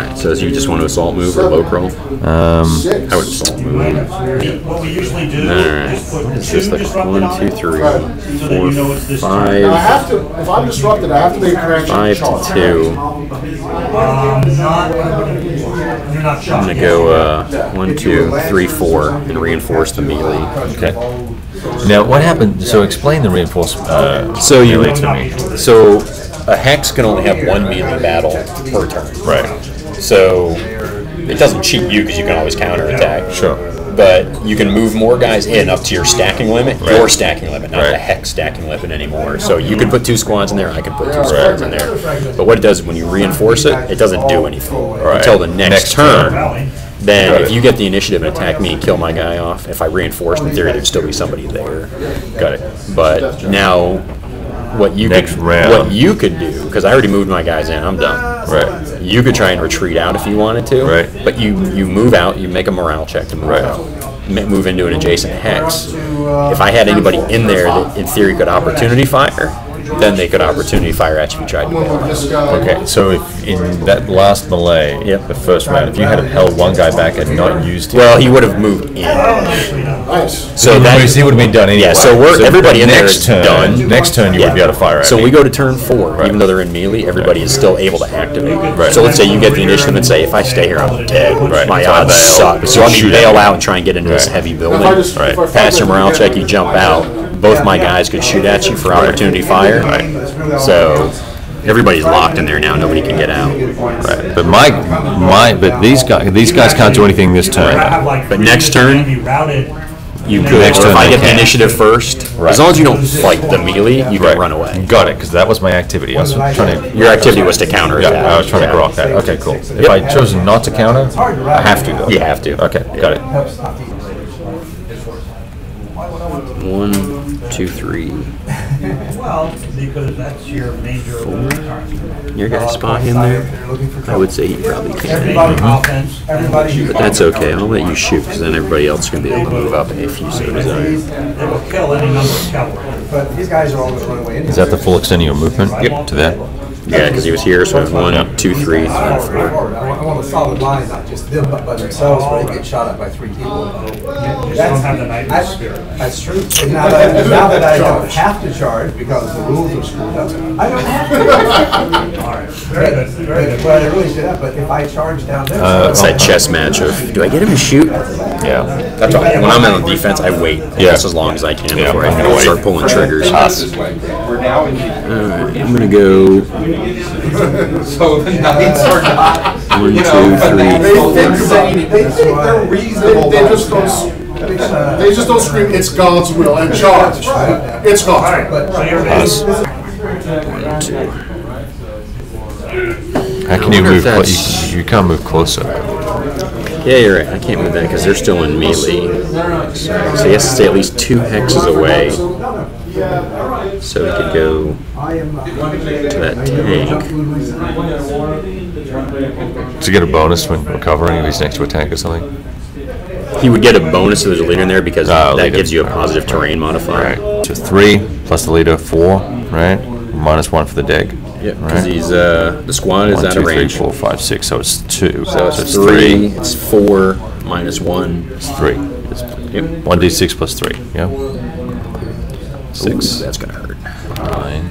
right, so you just want to assault move or low crawl? Um, Six. I would assault move. What we usually do Alright, is it's just like disrupted one, two, three, Right. so that you know it's this turn. Now, I five, have to, if I'm disrupted, I have to make a correction. five to two. Um, not, you're not I'm gonna go uh, one, two, three, four, and reinforce the melee. okay. Now, what happened? So, explain the reinforced. Uh, So you melee to me. So a hex can only have one melee battle per turn. Right. So it doesn't cheat you because you can always counterattack. Sure. But you can move more guys in up to your stacking limit, your stacking limit, not the Right. hex stacking limit anymore. So you could put two squads in there, I could put two squads in there. But what it does when you reinforce it, it doesn't do anything Right. until the next, Next turn. Rally. Then if you get the initiative and attack me and kill my guy off, if I reinforce in theory there'd still be somebody there. Got it. But now, what you Next could, round. what you could do, because I already moved my guys in, I'm done. Right. You could try and retreat out if you wanted to. Right. But you you move out, you make a morale check to move Right. out, ma- move into an adjacent hex. If I had anybody in there that in theory could opportunity fire, then they could opportunity fire at you if you tried to bail move out. Okay, so if in that last melee, Yep. the first round, if you had held one guy back and not used him, Well, he would have moved in. Nice. So that he would have been done anyway. Yeah, so we're everybody in there next is turn, done. Next turn, you Yeah. would be able to fire at So me. we go to turn four, even though they're in melee, everybody is still able to activate. Right. So let's say you get the initiative and say, if I stay here, I'm dead. Right. My So I odds bail. suck. So let me shoot bail at out and try and get into this Right. heavy If building. I just- Right. if I find Pass your morale check, you jump out. Both my guys could shoot at you for opportunity fire. So everybody's locked in there now. Nobody can get out. Right. But my my but these guys these guys can't do anything this turn. have like But next turn. You could, then- Next or turn if I get the initiative first, Right. as long as you don't fight the melee, you can run away. Got it, because that was my activity. I was trying to. Your activity was to counter Yeah, attack. I was trying to grok that. Okay, cool. If I chosen not to counter, I have to though. You have to. Okay, got it. One, two, three. Well, because that's your major. Four. Your guy's spot in there. I would say he probably Everybody can. offense, everybody. But that's okay. I'll let you shoot because then everybody else is going to be able to move up if you so desire. They will kill any number of cavalry. But these guys are all gonna run away. Is that the full extent of your movement? Yep. To that? Yeah, because he was here, so it was one, two, three, and I four. want, I want a solid line, not just them, but by themselves, where they get shot at by three people. That's, don't the knightly That's, spirit. that's true. And now that, now that I don't have to charge because the rules are screwed up, I don't have to. All right, very good, very good. But I really should have, but if I charge down there. Uh, It's that chess match of, do I get him to shoot? Yeah. That's why, when I'm on defense, I wait Yeah. just as long as I can Yeah, before I'm gonna I wait. start pulling triggers. This way. We're now in, Alright, I'm gonna go so the knights are not, one, you two, know, three, They, they, they, they think they're reasonable. They, they just don't, they just don't scream, it's God's will, and charge. It's All God's right, will. so you're Us. One, two. How can you move? Clo- you, you can't move closer. Yeah, you're right. I can't move that because they're still in melee. So he has to stay at least two hexes away. So he could go to that tank. To get a bonus when recovering, if he's next to a tank or something. He would get a bonus if there's a leader in there because Ah, that leader. gives you a positive terrain modifier. Right. So three plus the leader, four. Right. Minus one for the dig. Yeah, because Right. he's uh the squad is One, out two, of range. four, five, six. So it's two. So it's three. It's four minus one. It's three. Yep. One d six plus three. Yeah. Six. Six. That's gonna hurt. Nine.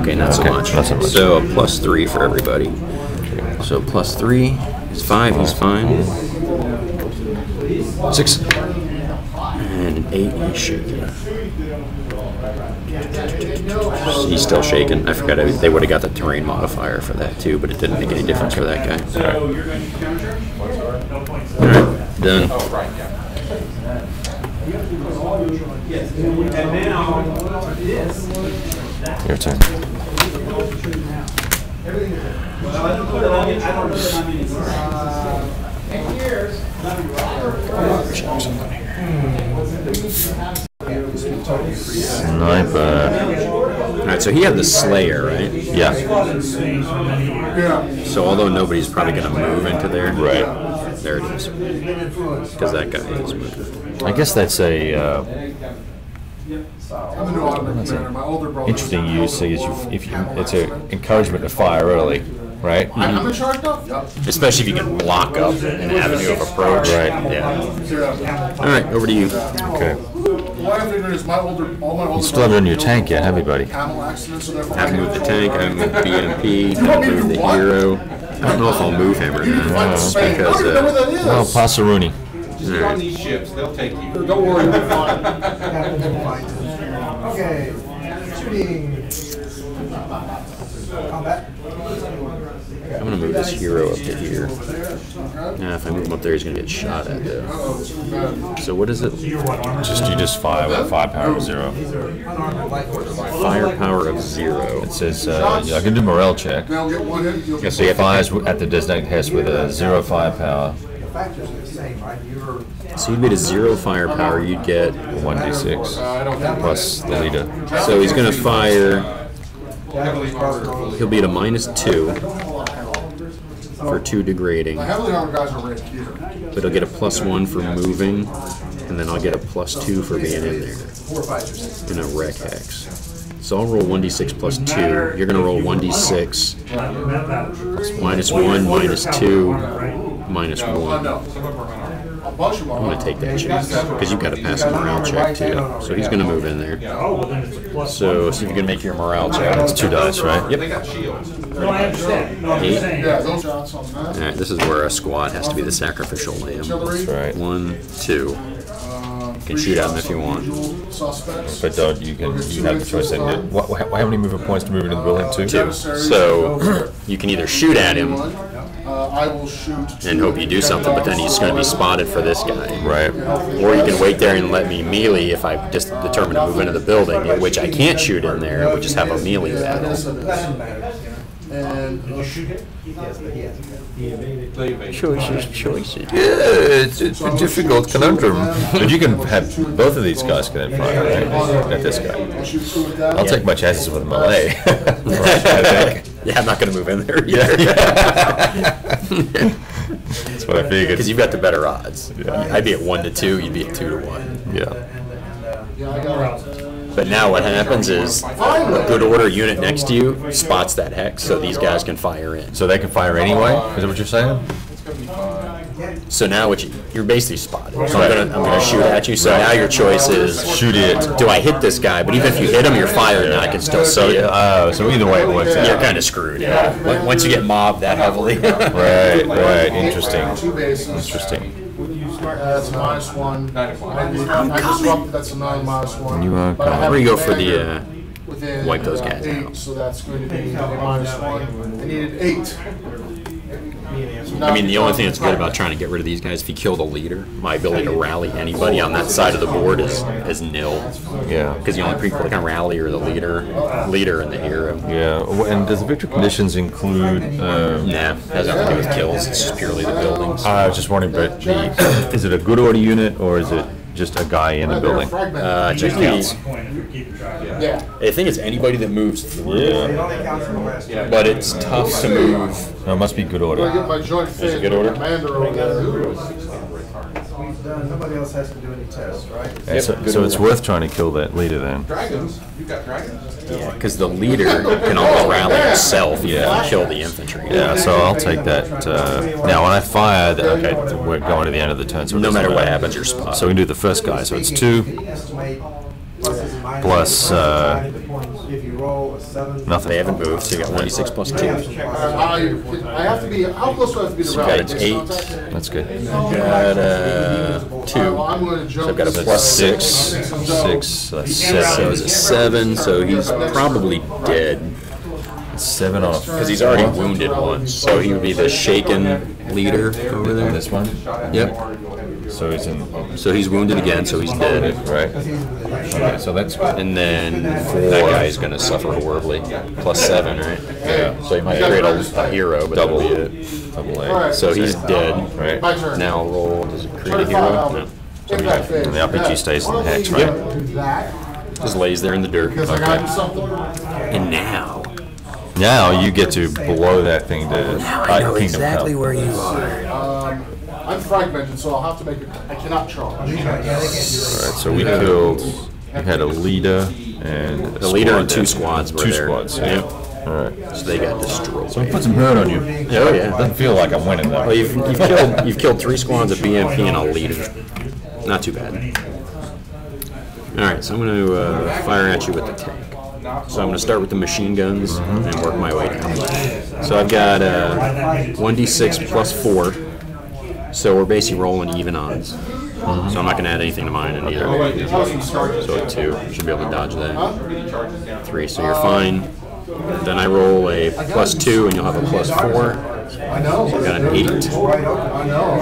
Okay, not so Okay, much. not so much. So a plus three for everybody. So plus three is five. He's fine. Six. And an eight, he's shaking. He's still shaking. I forgot, they would have got the terrain modifier for that too, but it didn't make any difference for that guy. Alright, done. Your turn. Sniper. All right, so he had the Slayer, right? Yeah. Yeah. So although nobody's probably going to move into there, Right. There it is. Because that guy is moving. I guess that's a uh, I'm the new automatic commander. My older brother. interesting use. Is you, if you, it's an encouragement to fire early, right? I, I'm in charge now? Yep. Especially if you can block up an avenue of approach. Right. Yeah. Yeah. All right, over to you. Okay. What I figured is my older, all my older. You still haven't done your tank yet, have you, buddy? Camel accidents, so. Haven't moved the tank. I haven't moved the BMP. You want Haven't moved the hero. I don't know if I'll move him or You need to find the not. Spain. I Because don't know where uh, that is. Well, Passeruni. Just get on these ships, they'll take you. Don't worry, we'll be fine. Okay, shooting. Combat. I'm gonna move this hero up to here. Yeah, if I move him up there, he's gonna get shot at though. Uh-oh, it's too bad. So what is it? Just you just fire with firepower of zero. Unarmed light horse. Firepower of zero. It says uh, I can do morale check. They'll get one hit. you'll- So he fires at the designated test with a zero firepower, The factors are the same, right? You're. So you'd be to zero firepower. You'd get. one d six Uh, I don't think. plus the leader. So he's gonna fire. He'll be at a minus two for two degrading. But I'll get a plus one for moving, and then I'll get a plus two for being in there. In a wreck hex. So I'll roll 1d6 plus 2. You're going to roll 1d6 minus 1, minus 2, minus 1. I'm gonna take that chance because you've got to pass a morale check too. So he's gonna move in there. Oh, well then it's a plus So one. see if you can make your morale check. It's two dice, right? They got shields. No, I understand. No, I'm Eight. just saying. Yeah, those shots on All that. right, this is where a squad has to be the sacrificial lamb. Artillery. Right. One, two. uh, Can shoot at at 'em if you want. usual Suspects. But don't you can you have the choice. And it- what, what, how many movement points to move into the building? Two. Two. So you can either shoot at him Uh, I will shoot. and hope you do something, but then he's going to be spotted for this guy. Right. Or you can wait there and let me melee if I just determine to move into the building, in which I can't shoot in there. We just have a melee Yeah, I battle. guess it is. Doesn't you know. And. uh, Yes, but he has. They evade. Choices, choices. Yeah, it's, it's a difficult conundrum. But you can have both of these guys can fire, right? At this guy. I'll shoot two with that. I'll take my chances with melee. I think. Yeah, I'm not going to move in there Yeah. either. That's what I figured. Because you've got the better odds. Yeah. I'd be at one to two, you'd be at two to one. Yeah. Yeah, I got it. But now what happens is a good order unit next to you spots that hex, so these guys can fire in. So they can fire anyway? Is that what you're saying? So now what you, you're basically spotted. So I'm gonna, I'm gonna shoot at you. So now your choice is Shoot it. do I hit this guy? But even if you hit him, you're firing, and I can still So see it. uh, so either way it works You're kind of screwed. Yeah. Once- Once you get mobbed that heavily. Right, right. Interesting. Interesting. Uh, That's a minus one. Nine o'clock. I I disrupt, that's a nine minus one. You are But I coming. have Where you go for the, uh, wipe those uh, guys eight, out? So that's going to be a minus one. I needed eight. I mean, the only thing that's good about trying to get rid of these guys, if you kill the leader, my ability to rally anybody on that side of the board is is nil. Yeah. Because the only people that can rally are the leader, leader, and the hero. Yeah. Wh- And does the victory conditions include? Uh, Nah, has nothing to do with kills. It's just purely the buildings. I was just wondering, but the, is it a good order unit or is it just a guy in a They're building? fragmented. Uh, check counts. Point if you're keeping track. Yeah. I think it's anybody that moves through, It only counts for the last two. but it's tough to move. No, it must be good order. my joint Is it good order? Commander over there. We've done, nobody else has to do any tests, right? Yeah, so, so it's worth trying to kill that leader then. Dragons, you got dragons? Yeah, because the leader can only rally himself. You Yeah. can kill the infantry. Yeah, so I'll take that. Uh, now, when I fire, the, okay, we're going to the end of the turn. So No matter what happens, you're spot. So we can do the first guy. So it's two. Estimate pluses and minuses. Plus, uh, If you roll a seven. Nothing. They haven't moved, so you got 1d6 plus 2. Uh, I, I have to be, how close do I have to be to So rally? you've got an 8. That's good. Got uh, Well, 2. I'm going to jump. So I've got a plus six. Six. So that's So seven. it's a 7, so he's probably dead. Seven off. Because he's already wounded once. So he would be the shaken leader over there. This one. Yep. So he's in. So he's wounded again, so he's dead. Right. Okay, so that's. And then four that is gonna suffer horribly. Plus seven, right? Yeah. So he might create a, a hero, but Double. be it. Double All right. A. So he's dead. Right. Now roll. Does it create a hero? No. Impact phase. And the RPG stays in the hex, right? Do that, Just lays there in the dirt. because I got something. And now. Now you get to blow that thing to now I know Kingdom exactly Come. where you are. I'm fragmented, so I'll have to make it, I cannot charge. Yeah, they can't do All that. right, so we killed. You had a leader and a The leader and two there. squads were Two there. squads. Yeah. Yep. All right. So they got destroyed. So we put some hurt on you. Oh yeah. Doesn't feel like I'm winning though. Well, you've, you've killed you've killed three squads of BMP and a leader. Not too bad. All right, so I'm going to uh, fire at you with the tank. So I'm going to start with the machine guns and work my way down. So I've got uh, 1d6 plus four. So we're basically rolling even odds. So I'm not going to add anything to mine in either. So a two, you should be able to dodge that. Three, so you're fine. Then I roll a plus two, and you'll have a plus four. I know. Got an eight. I know.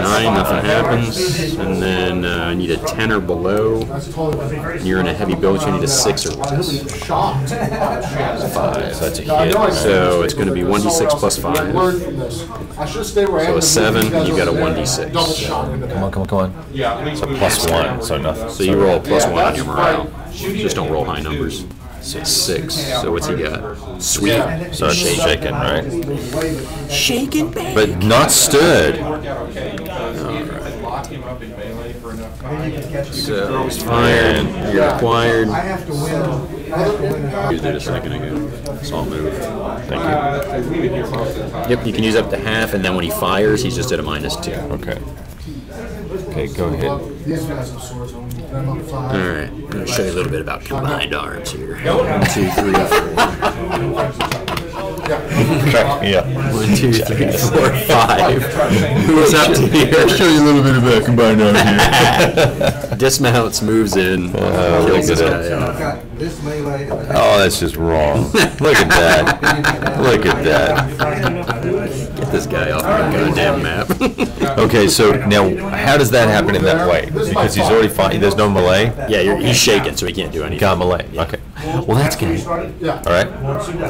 Nine, nothing happens. And then uh, I need a 10 or below. And you're in a heavy build, so you need a 6 or less. Five. So that's a No, I know I hit. So it's going to be 1d6 5. learned from this. I should have stayed where I am. So a and seven, you guys got a 1d6. Double shot into Come on, come on, come on. Yeah. So plus one, so nothing. So you roll a 1 on your morale. Just don't roll high numbers. So 6. So what's he got? Sweet. Yeah. So it's shaken, right? Shaken baby. But not stirred. Work out okay because if you could lock him up in melee for enough time. So he's fired. You're acquired. I have to win. I have to win it. Used it a second ago. So I'll move. Thank I leave it here most of the time. Yep, you can use up to half, and then when he fires, he's just at a minus 2. Okay. Okay, go ahead. These guys have swords on them. I'm up five. All right, I'm going to show you a little bit about combined arms here. One, two, three, four. Yeah. One, two, three, four, five. Moves up to here. I'll Show you a little bit about combined arms here. Dismounts, moves in, Uh, kills look this at guy that. Off. Got this melee. Oh, that's just wrong. Look at that. Look at that. Get this guy off the goddamn map. Okay, so now how does that happen in that way? Because he's already fine. There's no melee. yeah, you're, he's shaken, so he can't do anything. Got melee. Okay. Well, that's good. Yeah. All right.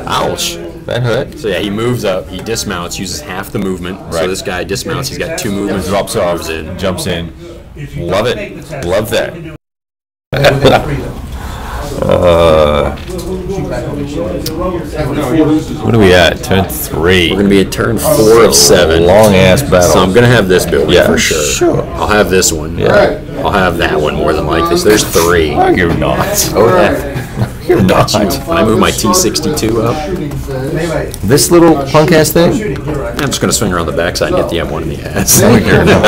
Ouch. That hurt. So yeah, he moves up, he dismounts, uses half the movement. So this guy dismounts, he's got two movements. Drops off. moves in. Jumps in. Love it. Love that. Uh, what are we at? Turn three. We're gonna be at turn four of seven. Long ass battle. So I'm gonna have this building Yeah, for sure. sure. I'll have this one. Yeah. I'll have that one more than likely. So there's three. No, you're not. Oh yeah. You're not. When I move my T62 up, Shooting phase. Melee. This little punk ass thing? Shooting, you're right. I'm just gonna swing around the backside and hit the M1 in the ass. No, you're not.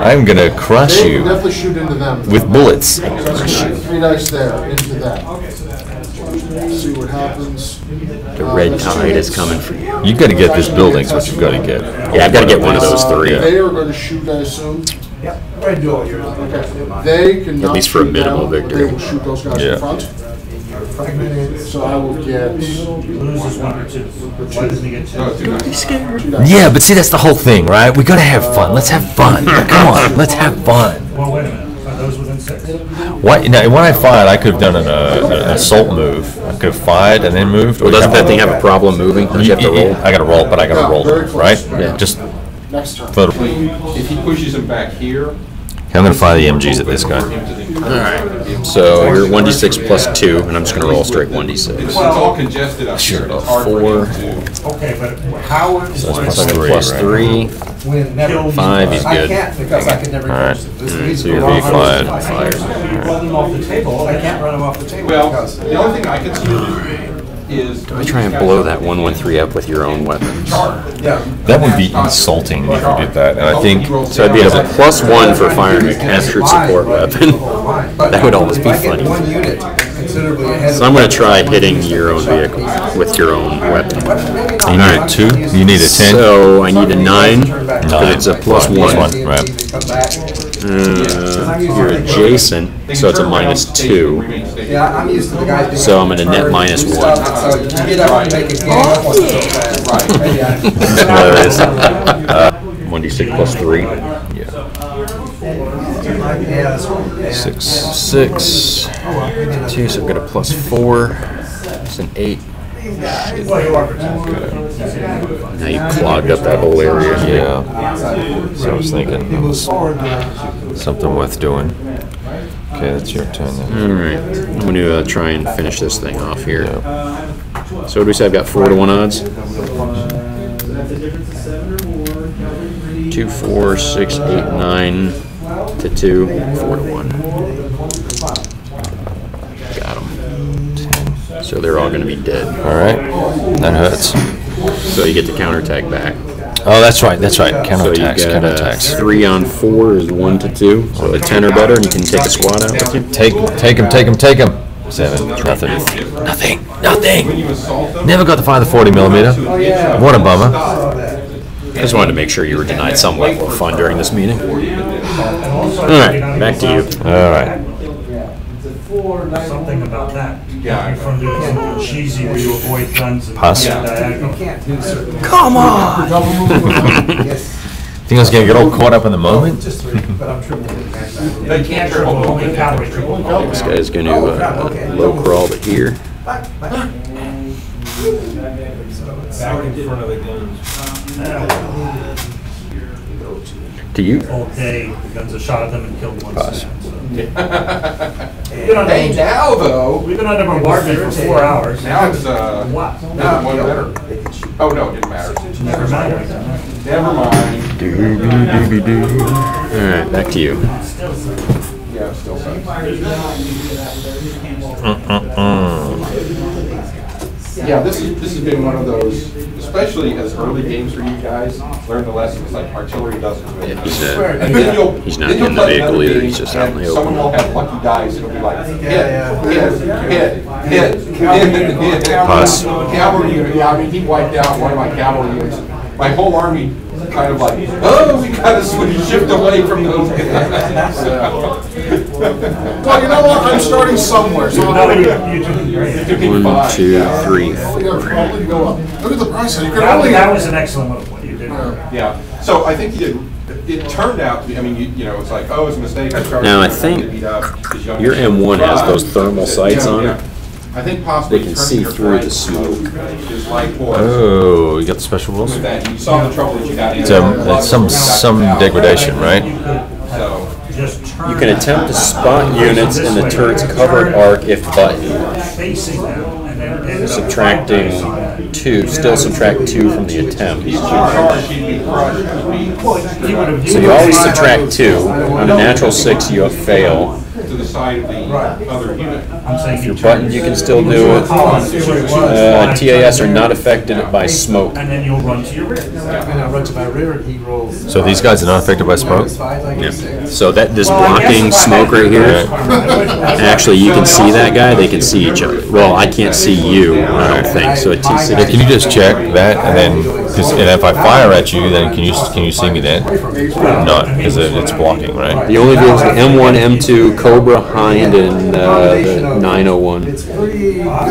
I'm gonna crush you definitely shoot into them. with bullets. So that's good. Three dice there, into that. See what happens. The red tide is coming for you. You gotta get this building, is what you've gotta get. Yeah, I've gotta get one of those three. They are going to shoot, I assume. Yep. Go ahead and do all yours. Okay. They cannot least for a shoot minimal down, but victory. They will shoot those guys Yeah. in front. So I will get Loses one or two. Why doesn't he get two? No, two dice. two dice. Yeah, but see, that's the whole thing, right? We gotta have fun. Let's have fun. Come on, let's have fun. Well, wait a minute. Are those within six? Why, now, when I fired, I could have done an, uh, an assault move. I could have fired and then moved. Well, doesn't that thing have a problem moving? Don't you have to roll? I gotta roll, but I gotta roll, very close. right? Yeah. Just Next turn. for the, If he pushes him back here. I'm gonna fire the MGs at this guy. Alright, so you're 1d6 plus 2, and I'm just gonna roll straight 1d6. It's all congested up here. It's Four. Okay, but Howard is plus So I got three, plus right? 3. Never. Five, he's I good. can't because I can never All right. use it. This mm-hmm. is so you're the being wrong- fired. Fired. run them off the table. I can't run them off the table Well, because. the only thing I can see is. I try and blow that 113 up with your own weapons. That would be insulting if you did that, and I think, So I'd be at a plus 1 for firing a captured support weapon. That would always be if I get funny. one unit considerably ahead. So I'm gonna try hitting your own vehicle with your own weapon. you need a two, you need a ten. So I need a 9, because it's a plus Plus 1. one. right. Uh, you're adjacent, so it's a minus 2. Yeah, I'm used to the guys. doing So I'm at a net turns minus and one. stuff, So you get up and make a game. Hilarious. One One d six plus three. Yeah. Yeah, that's one. Yeah. Six six. Two, so I've got a plus four. It's an eight. Well, you are protected. Now you clogged up that whole area. Yeah. So I was thinking it was something worth doing. Okay, that's your turn then. All right, I'm going to uh, try and finish this thing off here. Yeah. So what do we say? I've got four to one odds. Two, four, six, eight, nine to two, four to one. So they're all going to be dead. All right. That hurts. So you get the counterattack back. Oh, that's right. That's right. So you Counterattacks. got uh, Counterattacks. three on four is one to two. So a ten or better, and you can take a squad out with you. Take, take him, take him, take him. Seven. Nothing. Nothing. Nothing. When you assault them. Never got to fire the 40 millimeter. What a bummer. I just wanted to make sure you were denied some level of fun during this meeting. All right, back to you. All right. Something about that. Yeah. From doing something cheesy where you avoid guns and. Pass. Yeah, diagonal. Can't do certain. Come on. Yes, Think I was gonna get all caught up in the moment? just three, but I'm triple in that. They can't triple Only cavalry triple. This guy's going to uh, low crawl to here. Back in front of the guns. To you. All day, the guns have shot at them and killed one. Pass. Civilian, so. Hey, now though, We've been under bombardment for four hours. now it's, uh, What? now one better. Oh, no, it didn't matter. Never mind. Never mind. All right, back to you. Yeah, it still sucks. Yeah, this is, this has been one of those, especially as early games for you guys, learn the lesson, it's like artillery doesn't really. Yeah, he's, uh, And then you'll. he's not then you'll in the play vehicle another either, game he's just out in the and Someone open. will have lucky dice, it'll be like, hit, Yeah, hit, hit, hit, hit, hit. Pass. Cavalry unit, yeah, I mean, he wiped out one of my cavalry units. My whole army kind of like, oh, we gotta switch, shift away from those guys. Well, you know what? I'm starting somewhere, so No, I'm you, gonna you took it great. Took me One, five, two, yeah. three, four. go up. Look at the price, you could That, only. that was an excellent move, what you did. Yeah, so I think you did, it turned out to be, I mean, you, you know, it's like, oh, it's a mistake. I started Now, I think beat up this young your. M1 has those thermal sights on it. I think possibly They can see through the smoke. Is like was Oh, you got the special rules? you saw the trouble that you got. It's, um, it's some, some degradation, right? You can attempt to spot units in the turret's covered arc if up Subtracting two, still subtract two from the attempt. So you always subtract two. On a natural six, you fail. Be the side of the other unit. I'm saying If you're you can still do it. Uh, TAS are not affected by smoke. And then you'll run to your rear. And I run to my rear and he rolls. So these guys are not affected by smoke? It's fine, like Yeah. six. So that, this Well, I guess blocking smoke right here, actually, you can see that guy, they can see each other. Well, I can't see you, I don't think, so a Yeah, can T60. you just check that and then, 'cause- and if I fire at you, then can you, can you see me then? Not, because it's blocking, right? The only vehicles, the M1, M2, Cobra, Hind, and uh, the 901.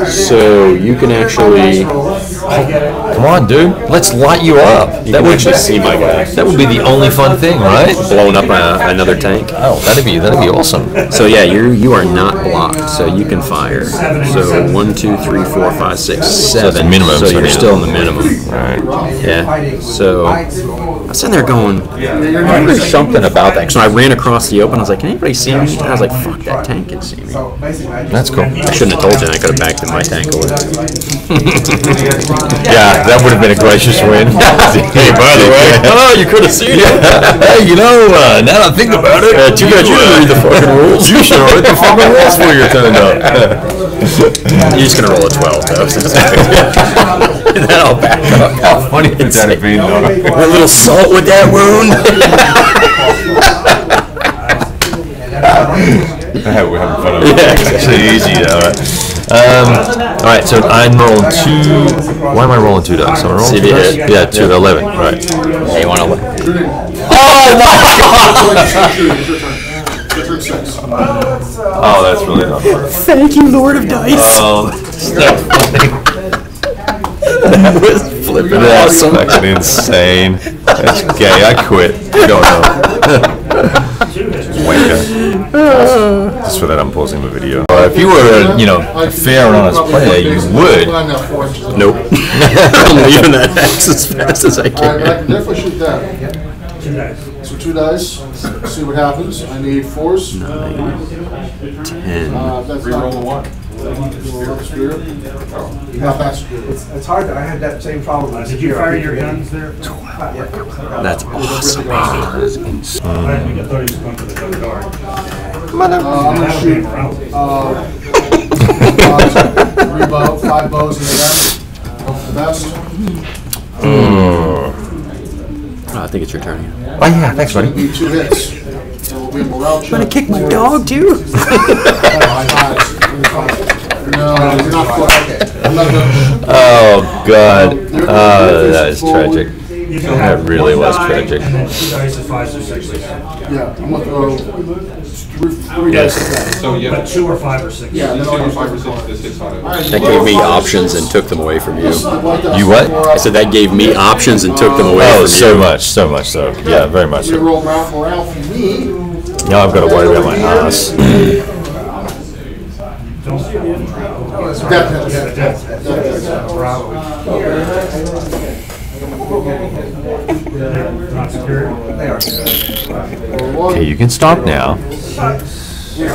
So you can actually, Come on, dude, let's light you up. you That can would, actually see my guy. that would be the only fun thing, right? Blowing up a- another tank. Oh, that'd be, that'd be awesome. So yeah, you you are not blocked, so you can fire. So one, two, three, four, five, six, seven. minimum, So so you're yeah. still in the minimum. Right. Yeah. So I was sitting there going, there's something about that. So I ran across the open. I was like, can anybody see me? And I was like, fuck, that tank can see me. So basically, I just. That's cool. I shouldn't have told you. I could have backed in my tank away. Yeah, that would have been a gracious win. Hey, by the way, oh, you could have seen it. Hey, you know, uh, now that I think about it, Uh, too bad you didn't read the fucking rules. You should have read the fucking rules before you turned up. You're just gonna roll a twelve, though. and then I'll back up. How funny would that have been, though? A little salt with that wound. We're having fun of it. It's actually easy, though. Um, all right, so I'm rolling two. Why am I rolling two dice? Am I rolling See if two you dice? hit. Yeah, two, eleven. Right. hey, you wanna look? Oh, that's really not fun. Thank you, Lord of Dice. Oh, that's not funny. that was flipping That's awesome. fucking insane. That's gay. I quit. You don't know. Two hits. Wanker. Just for that, I'm pausing the video. Uh, if you were, a, you know, a fair and honest player, you would. Nope. I'm leaving that hex as fast as I I, I can. can definitely shoot that. Two dice. So two dice, see what happens. I need fours. Ten. Uh, that's Reroll the not. one. Roll up spear. That spear. It's, it's hard, I had that same problem. With Did you Zero. fire your guns there? Yeah. That's awesome. I think I thought he was going for the double guard. Uh, I'm gonna shoot, morale. uh, uh, three bow, five bows in the gun. Go for the best. Oh, I think it's your turn. again. Oh yeah, thanks, buddy. Need two hits. It will be a. Kick my dog too. No, not quite, okay. I'm not gonna, Oh god. Oh, that is tragic. You can That have really one was tragic. And then two dice is fives or sixes. yeah, I'm gonna throw three, three dice at. So you But have two or five or six. Yeah, two then I'll or five or six, card. this on it. That gave me options and took them away from you. You what? I said that gave me options and took them away Oh, from so you. much, so much so. Yeah, very much You so. morale, morale for me. Now I've got to worry about my ass. Definitely. Bravo. Not secure. They are. Okay, you can stop now.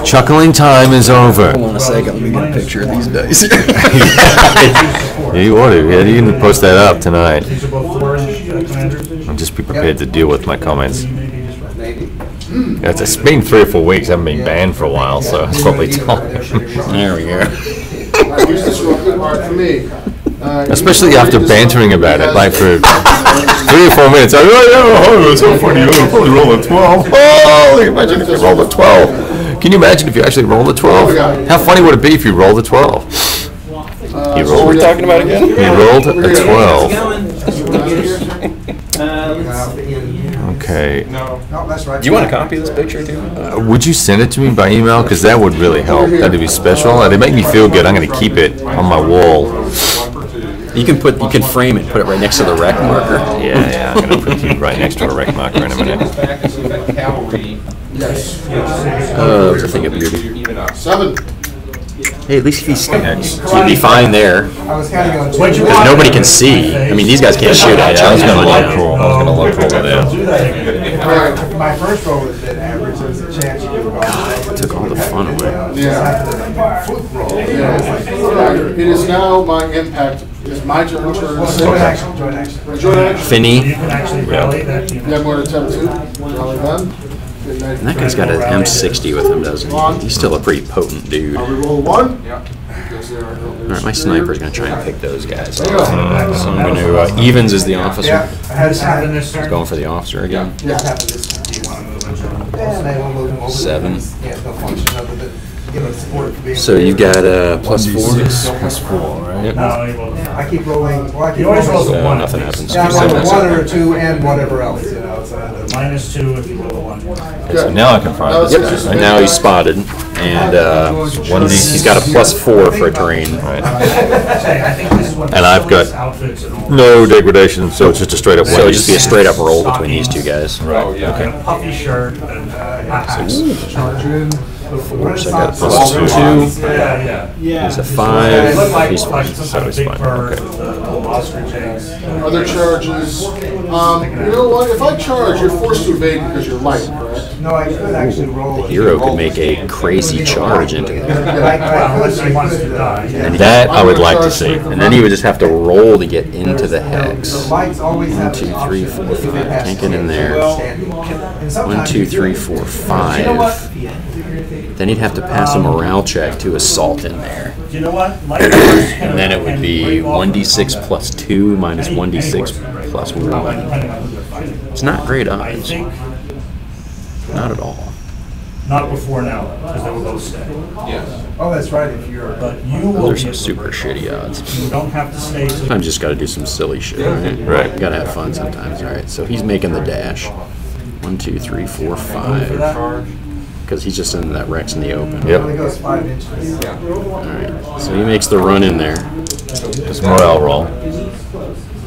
Chuckling time is over. Hold on a second, let me get a picture of these dice. Yeah, you ought to. Yeah, you can post that up tonight. These are both four inch commanders. And just be prepared to deal with my comments. Maybe just Maybe. Yeah, It's, it's been three or four weeks. I haven't been banned for a while, so it's probably time. There we go. All right, use this real quick, all right, for me. Uh, Especially after bantering about it, like for three or four minutes. I, oh, yeah, oh, it's so funny. You'll probably roll a 12. Oh, imagine if you rolled a 12. Can you imagine if you actually rolled a 12? How funny would it be if you rolled a 12? He rolled. we're talking about again? He rolled a 12. Uh, in- Okay. No. No, that's right. Do you want a copy of this picture too? Uh, Would you send it to me by email? Because that would really help. That'd be special. It'd make me feel good. I'm going to keep it on my wall. One for two. You can put, you can frame it, put it right next to the wreck marker. Yeah, yeah. I'm going to put you right next to a wreck marker in a minute. Back and so that cavalry, Yes. Oh, there's a thing of beauty. you're even up. Seven. Hey, at least if he's, you'd be fine there. I was counting on two. What'd you Because want? nobody can see. I mean, these guys can't shoot at you. I was gonna look Yeah. cool. I was gonna look cool with that. Do that. All right, My first roll was dead average, there was a chance you could go. Took all the fun away. Yeah. Foot roll. Yeah. It is now my impact, it's my turn, turn Joint six. action, joint action. Joint action. You Finny, can actually rally that. you know. Yeah, I'm going attempt two. Rally done. Good night. and that guy's got an M60 with him, doesn't he? He's still a pretty potent dude. I'll All one. Yeah. Goes there. right, my sniper's gonna try and pick those guys. There you off. go. So I'm gonna, uh, Evans is the officer. Yeah, I had This this happened happen. this turn. Going for the officer again. Yeah, happened this. Do you want to move him? Yeah, and I will move him over. Seven. Yeah, no function other than, you know, support for being. So you got, uh, plus four? Plus four, right? No, he will. I keep rolling, well, I keep He always rolls rolling. a Uh, one. nothing happens. Yeah, I'm Seven, one or a two and whatever else, you know, so. Minus two if you roll a one. So now I can find Now this it's guy. And now he's spotted, and, uh, One of he's got a plus four for a terrain. Right. Hey, I think this is what. And I've got the outfits and all. No degradation, so it's just a straight up So it'd just be a straight up roll between these two guys. Yeah. And puffy shirt and uh, hats. Charge in. Four, so I got a plus two. Yeah, yeah. He's a five. like, He's fine. some So he's fine. Okay. with the little ostrich eggs. Other charges. Um, you know what? If I charge, you're forced to evade because you're light, correct? No, I could actually roll. Hero could make a crazy charge into Yeah, that. I- I Well, could- unless he I wants could, to uh, die. yeah. And That I would like to see. And then he would just have to roll to get into the hex. The lights always have two, an three, option four, if it Can't get in there. stand. And One, sometimes two, you do three, it. four, You know what? five. Then he'd have to pass a morale check to assault in there. You know what? And then it would be one d six plus two minus one d six plus one. It's not great I odds, not at all. not before now, because they will both stay. Yes. Oh, that's right, if you're. But you will Those be are some super shitty odds. You don't have to stay to Sometimes you just gotta do some silly shit, right? Right. You gotta have fun sometimes, alright? So he's making the dash. One, two, three, four, five. Charge. Because he's just in that Rex in the open. It only Yep. goes five inches. Alright. So he makes the run in there. Just morale roll.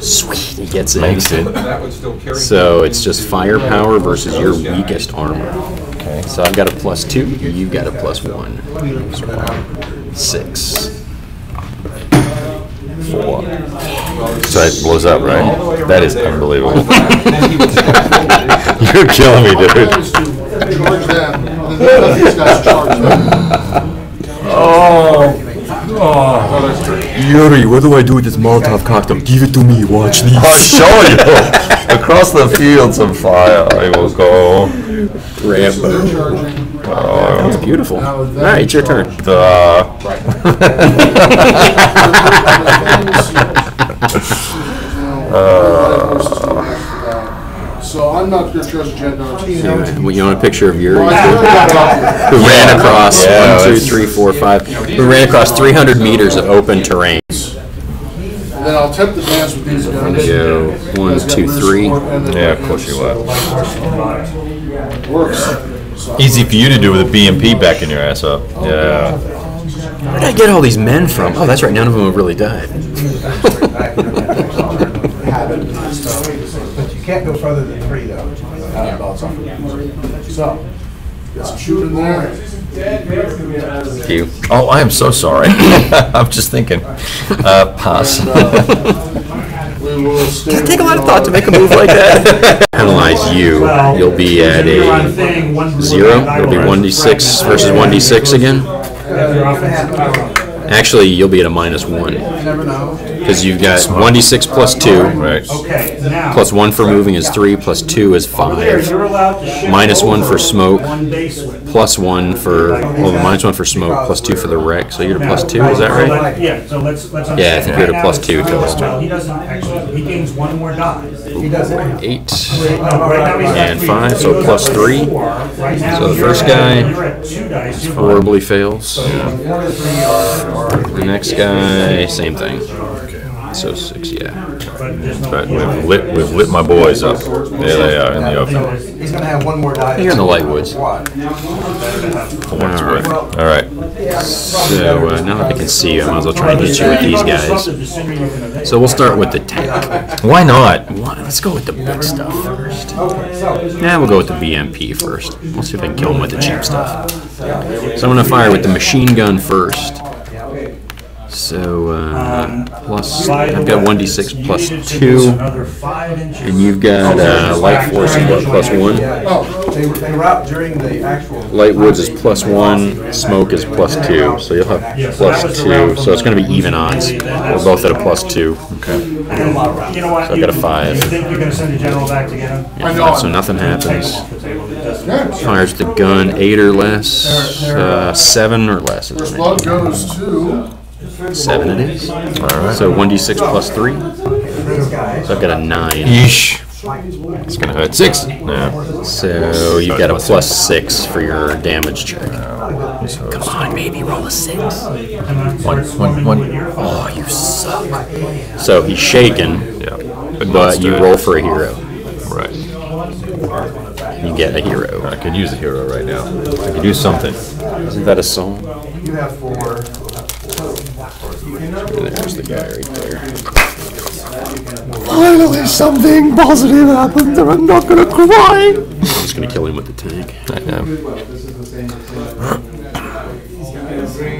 Sweet, he gets in. Makes it. That would still carry. So it's just firepower versus your weakest armor. Okay. So I've got a plus two, you've got a plus one. Six. Four. So it blows up, right? That is unbelievable. You're killing me, dude. Charge them, and then let these guys charge them. Oh. Yuri, what do I do with this Molotov cocktail? Give it to me, watch these. I'll show you. Across the fields of fire I will go. Rambo. Oh. That's beautiful. All right, it's your turn. So I'm not your trust Jen Donatino. Well, You want a picture of Yuri? Well, I think we got it. Who ran across Yeah, one, two, it's- three, four, five? Who ran across 300 meters of open terrain? And then I'll attempt to dance with these guys. Go one, Guys got two, this three. one, and then Yeah, of course you will. Works. Easy for you to do with a BMP backing your ass up. Yeah. Where did I get all these men from? Oh, that's right. None of them have really died. But you can't go further than three though. So, get some shooting there. Thank You. Oh, I am so sorry. I'm just thinking. Uh, pass. We will stay. Take a lot of thought to make a move like that. Penalize you. You'll be at a zero. It'll be 1d6 versus 1d6 again. Actually, you'll be at a minus one because you've got 1d6 plus two. Right. Okay, now. Plus one for moving is three. Plus two is five. you're allowed to shift Minus one for over smoke. One base width. Plus one for well, oh, minus one for smoke. Plus two for the wreck. So you're at a plus two. Is that So right? let- Yeah, so let's, let's. Yeah, I think you're at a understand. plus Right two now, total. Well, he doesn't actually, he gains one more die. He does it. Eight. No, right now he's at And three. five, He so goes plus up to three. four. Right now, So the you're first at- guy You're at two dice. You're Horribly fails. Four to three are, are. The next guy, same thing. So six, yeah. No. But we've lit, we've lit my boys up. There they are in the oven. He's gonna have one more die. You're in the light woods. Squad. For what it's worth. All right. So uh, now that I can see you, I might as well try and hit you with these guys. So we'll start with the tank. Why not? Why- Let's go with the big stuff first. Yeah, we'll go with the BMP first. We'll see if I can kill him with the cheap stuff. So I'm gonna fire with the machine gun first. So uh, plus, I've got one d six plus two, Another five inches. and you've got uh, light force is what plus one. Oh, they, they were out during the actual. Light woods is plus one, smoke is plus two, so you'll have plus two, so it's gonna be even odds. We're both at a plus two. Okay. You know what? So I've got a five. You think you're gonna send the general back to get him? I know. So nothing happens. Off the table, it doesn't- Fires the gun, eight or less, uh, seven or less. First blood goes to, Seven it is. All right. So one d six plus three. So I've got a nine. Yeesh. It's gonna hurt. Six. Yeah. So you've got a plus six for your damage check. Come on, baby, roll a six. One, one, one. Oh, you suck. So he's shaken, Yeah. but you roll for a hero. Right. You get a hero. I could use a hero right now. I could use something. Isn't that a song? You have four. There's the guy right there. Finally, something positive happened, and I'm not gonna cry. I'm just gonna kill him with the tank. I know.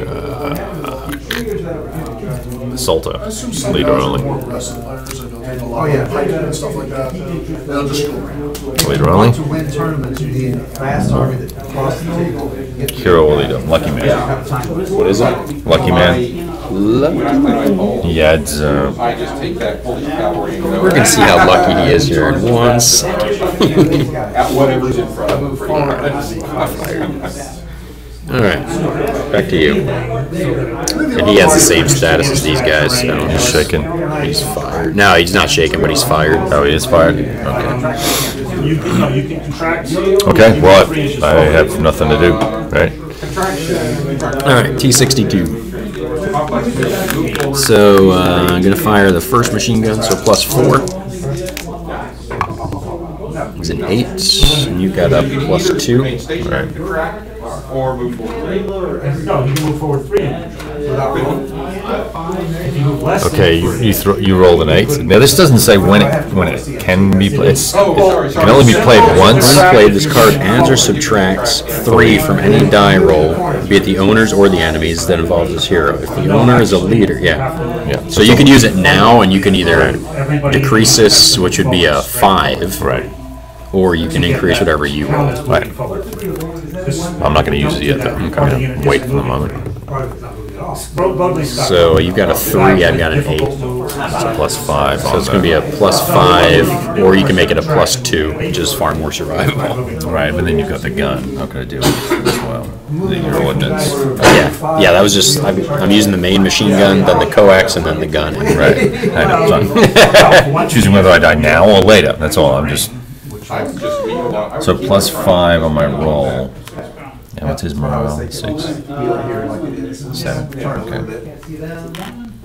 Uh, Salto. I assume some Leader guys only. Oh, more wrestling players, and they'll take a lot of height and stuff like that. They'll just go. Leader only. To win tournaments, you need fast army that can cross the table. get the- Hero will lead him. Lucky man. What is it? Lucky man. He adds. Uh, I just take that full cavalry. We're gonna see how lucky he is here in one second. At whatever's in front of him. All right, back to you. And he has the same status as these guys. So he's shaking. He's fired. No, he's not shaken, but he's fired. Oh, he is fired. Okay. You can, no, you can contract. Okay. Well, I have nothing to do. Right. All right, T62. So uh, I'm gonna fire the first machine gun. So plus four. It's an eight, and you got a plus two. Right. Or move forward. No, you can move forward three inches. without rolling? If you move less than Okay, you, you throw, you rolled an eight. Now, this doesn't say when it, when it can be played. It's, it can only be played once. Once played, this card adds or subtracts three from any die roll, be it the owner's or the enemy's, that involves this hero. If the owner is a leader, yeah. Yeah. So you can use it now, and you can either decrease this, which would be a five, Right. or you can increase whatever you roll. Right. I'm not gonna use it yet, though. I'm gonna wait for the moment. So you've got a three, I've got an eight. It's a plus five So it's gonna be a plus five, or you can make it a plus two, which is far more survivable. Right, but then you've got the gun. How can I do it as well? The- Your ordnance. Yeah, yeah, that was just, I'm, I'm using the main machine gun, then the coax, and then the gun. Right. I know. So I'm choosing whether I die now or later. That's all. I'm just I'm just reading it out. I would so keep plus it. five on my roll. Yeah, what's his morale? Six. Seven. Okay.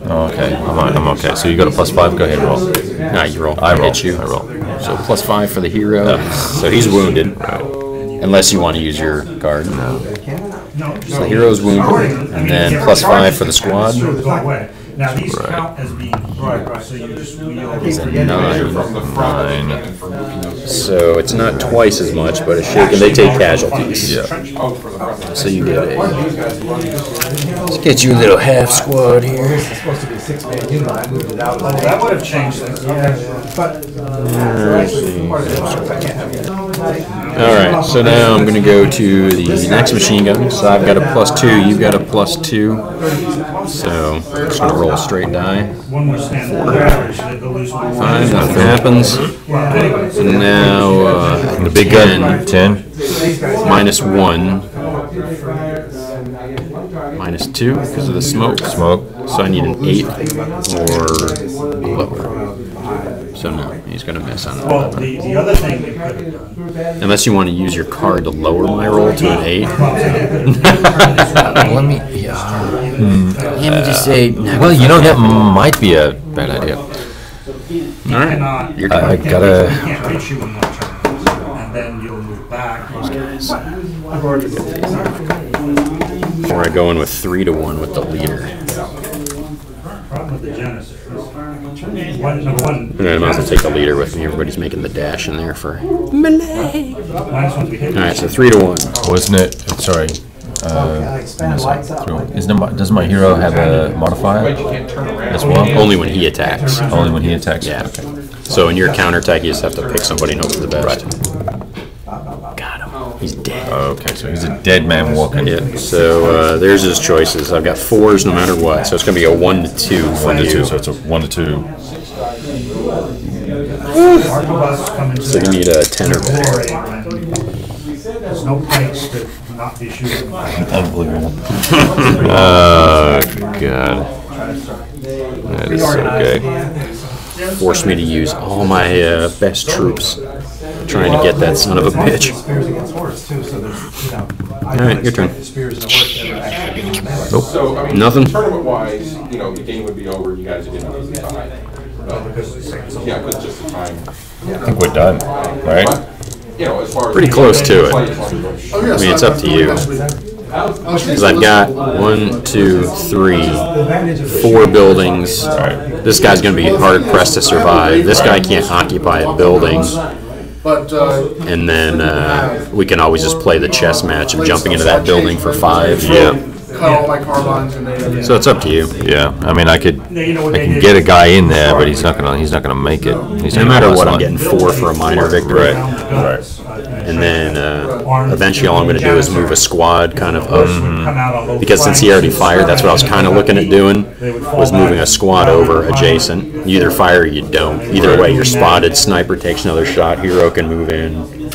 Oh, okay. I'm, I'm okay. So you got a plus five. Go ahead, and roll. Nah, you roll. I roll. hit you. I roll. So plus five for the hero. So he's wounded. Unless you want to use your card. No. So the hero's wounded, and then plus five for the squad. Now, these count as being heroes, so you just wheel. He's a nine. From the front Nine. and from the- So it's not twice as much, but it's shaken. They take casualties. Yeah. Oh, for the front. So you get a. Let's get you a little half squad here. It's supposed to be a six-man unit, I moved it out. That would have changed things. Yeah. But. Uh, mm. All right, so now I'm gonna go to the next machine gun. So I've got a plus two, you've got a plus two. So I'm just gonna roll a straight die. One more stand there, average, they'll lose one. Fine, nothing happens. So now, uh, The big gun. Ten. minus one. Minus two because of the smoke. Smoke. So I need an eight or lower. So no, he's gonna miss on Well, that. the, the other thing they could have done. Unless you want to use your card to lower my roll to an eight. Let me. Yeah. Hmm. Let me just say. Uh, well, you know that might be a bad idea. All right. You're I, I gotta. can't reach you in one turn, and then you'll move back. Or I go in with three to one with the leader. Problem with the Genesis. Is, One, number one. And I might as well take the leader with me. Everybody's making the dash in there for. Minus one's we hit. All right, so three to one. Wasn't it? Sorry. Uh, isn't my, doesn't my hero have a modifier You can't turn around. as well? Only when he attacks. Only when he attacks. Yeah. Okay. So in your counter attack, you just have to pick somebody and hope for the best. Got him. He's dead. Okay, so he's a dead man walking. Yeah. So uh, there's his choices. I've got fours no matter what. So it's gonna be a one to two. One to two, so it's a one to two. Arquebus So you need a ten or better. Or a- There's no place to not be shooting. Unbelievable. Oh god. That is so gay. Forced me to use all my uh, best troops trying to get that son of a bitch. Spears against horse too, so there's, you know. All right, your turn. expect the Spears and the horse to ever actually be met. So, I mean, Nothing? tournament wise, you know, the game would be over, you guys would get another tie. Yeah, because just the time. I think we're done, right? But, you know, as far as. Pretty close to it. Play as long as- Oh, yes, I mean, it's up to you. Because oh, Because I've got one, two, three, four buildings. This guy's gonna be hard pressed to survive. This guy can't occupy a building. But, uh, And then uh, we can always just play the chess match of jumping into that building for five. Yeah. cut all my carbines and they. So it's up to you. Yeah, I mean, I could, Yeah, you know what I can get a guy in there, but he's not gonna, he's not gonna make it. He's No not matter gonna what, I'm last getting long. four for a minor victory. Right. And then uh, eventually all I'm gonna do is move a squad kind of up. Come out on both Because since he already fired, that's what I was kind of looking at doing, They would fall was moving a squad over adjacent. You either fire or you don't. Either way, you're spotted, sniper takes another shot, hero can move in.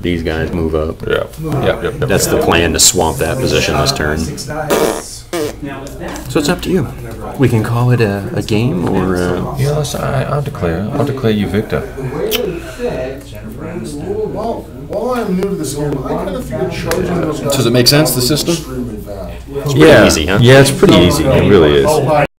These guys move up. Yeah, yep, yep, yep. That's the plan, to swamp that position this turn. So it's up to you. We can call it a, a game or, uh, Yes, I, I'll declare, I'll declare you victor. Jennifer Aniston. While, while I'm new to this game, I kind of figured charging those guys. Does it make sense, the system? Extremely bad. it's pretty Yeah, easy, huh? Yeah, it's pretty easy, it really is. Oh,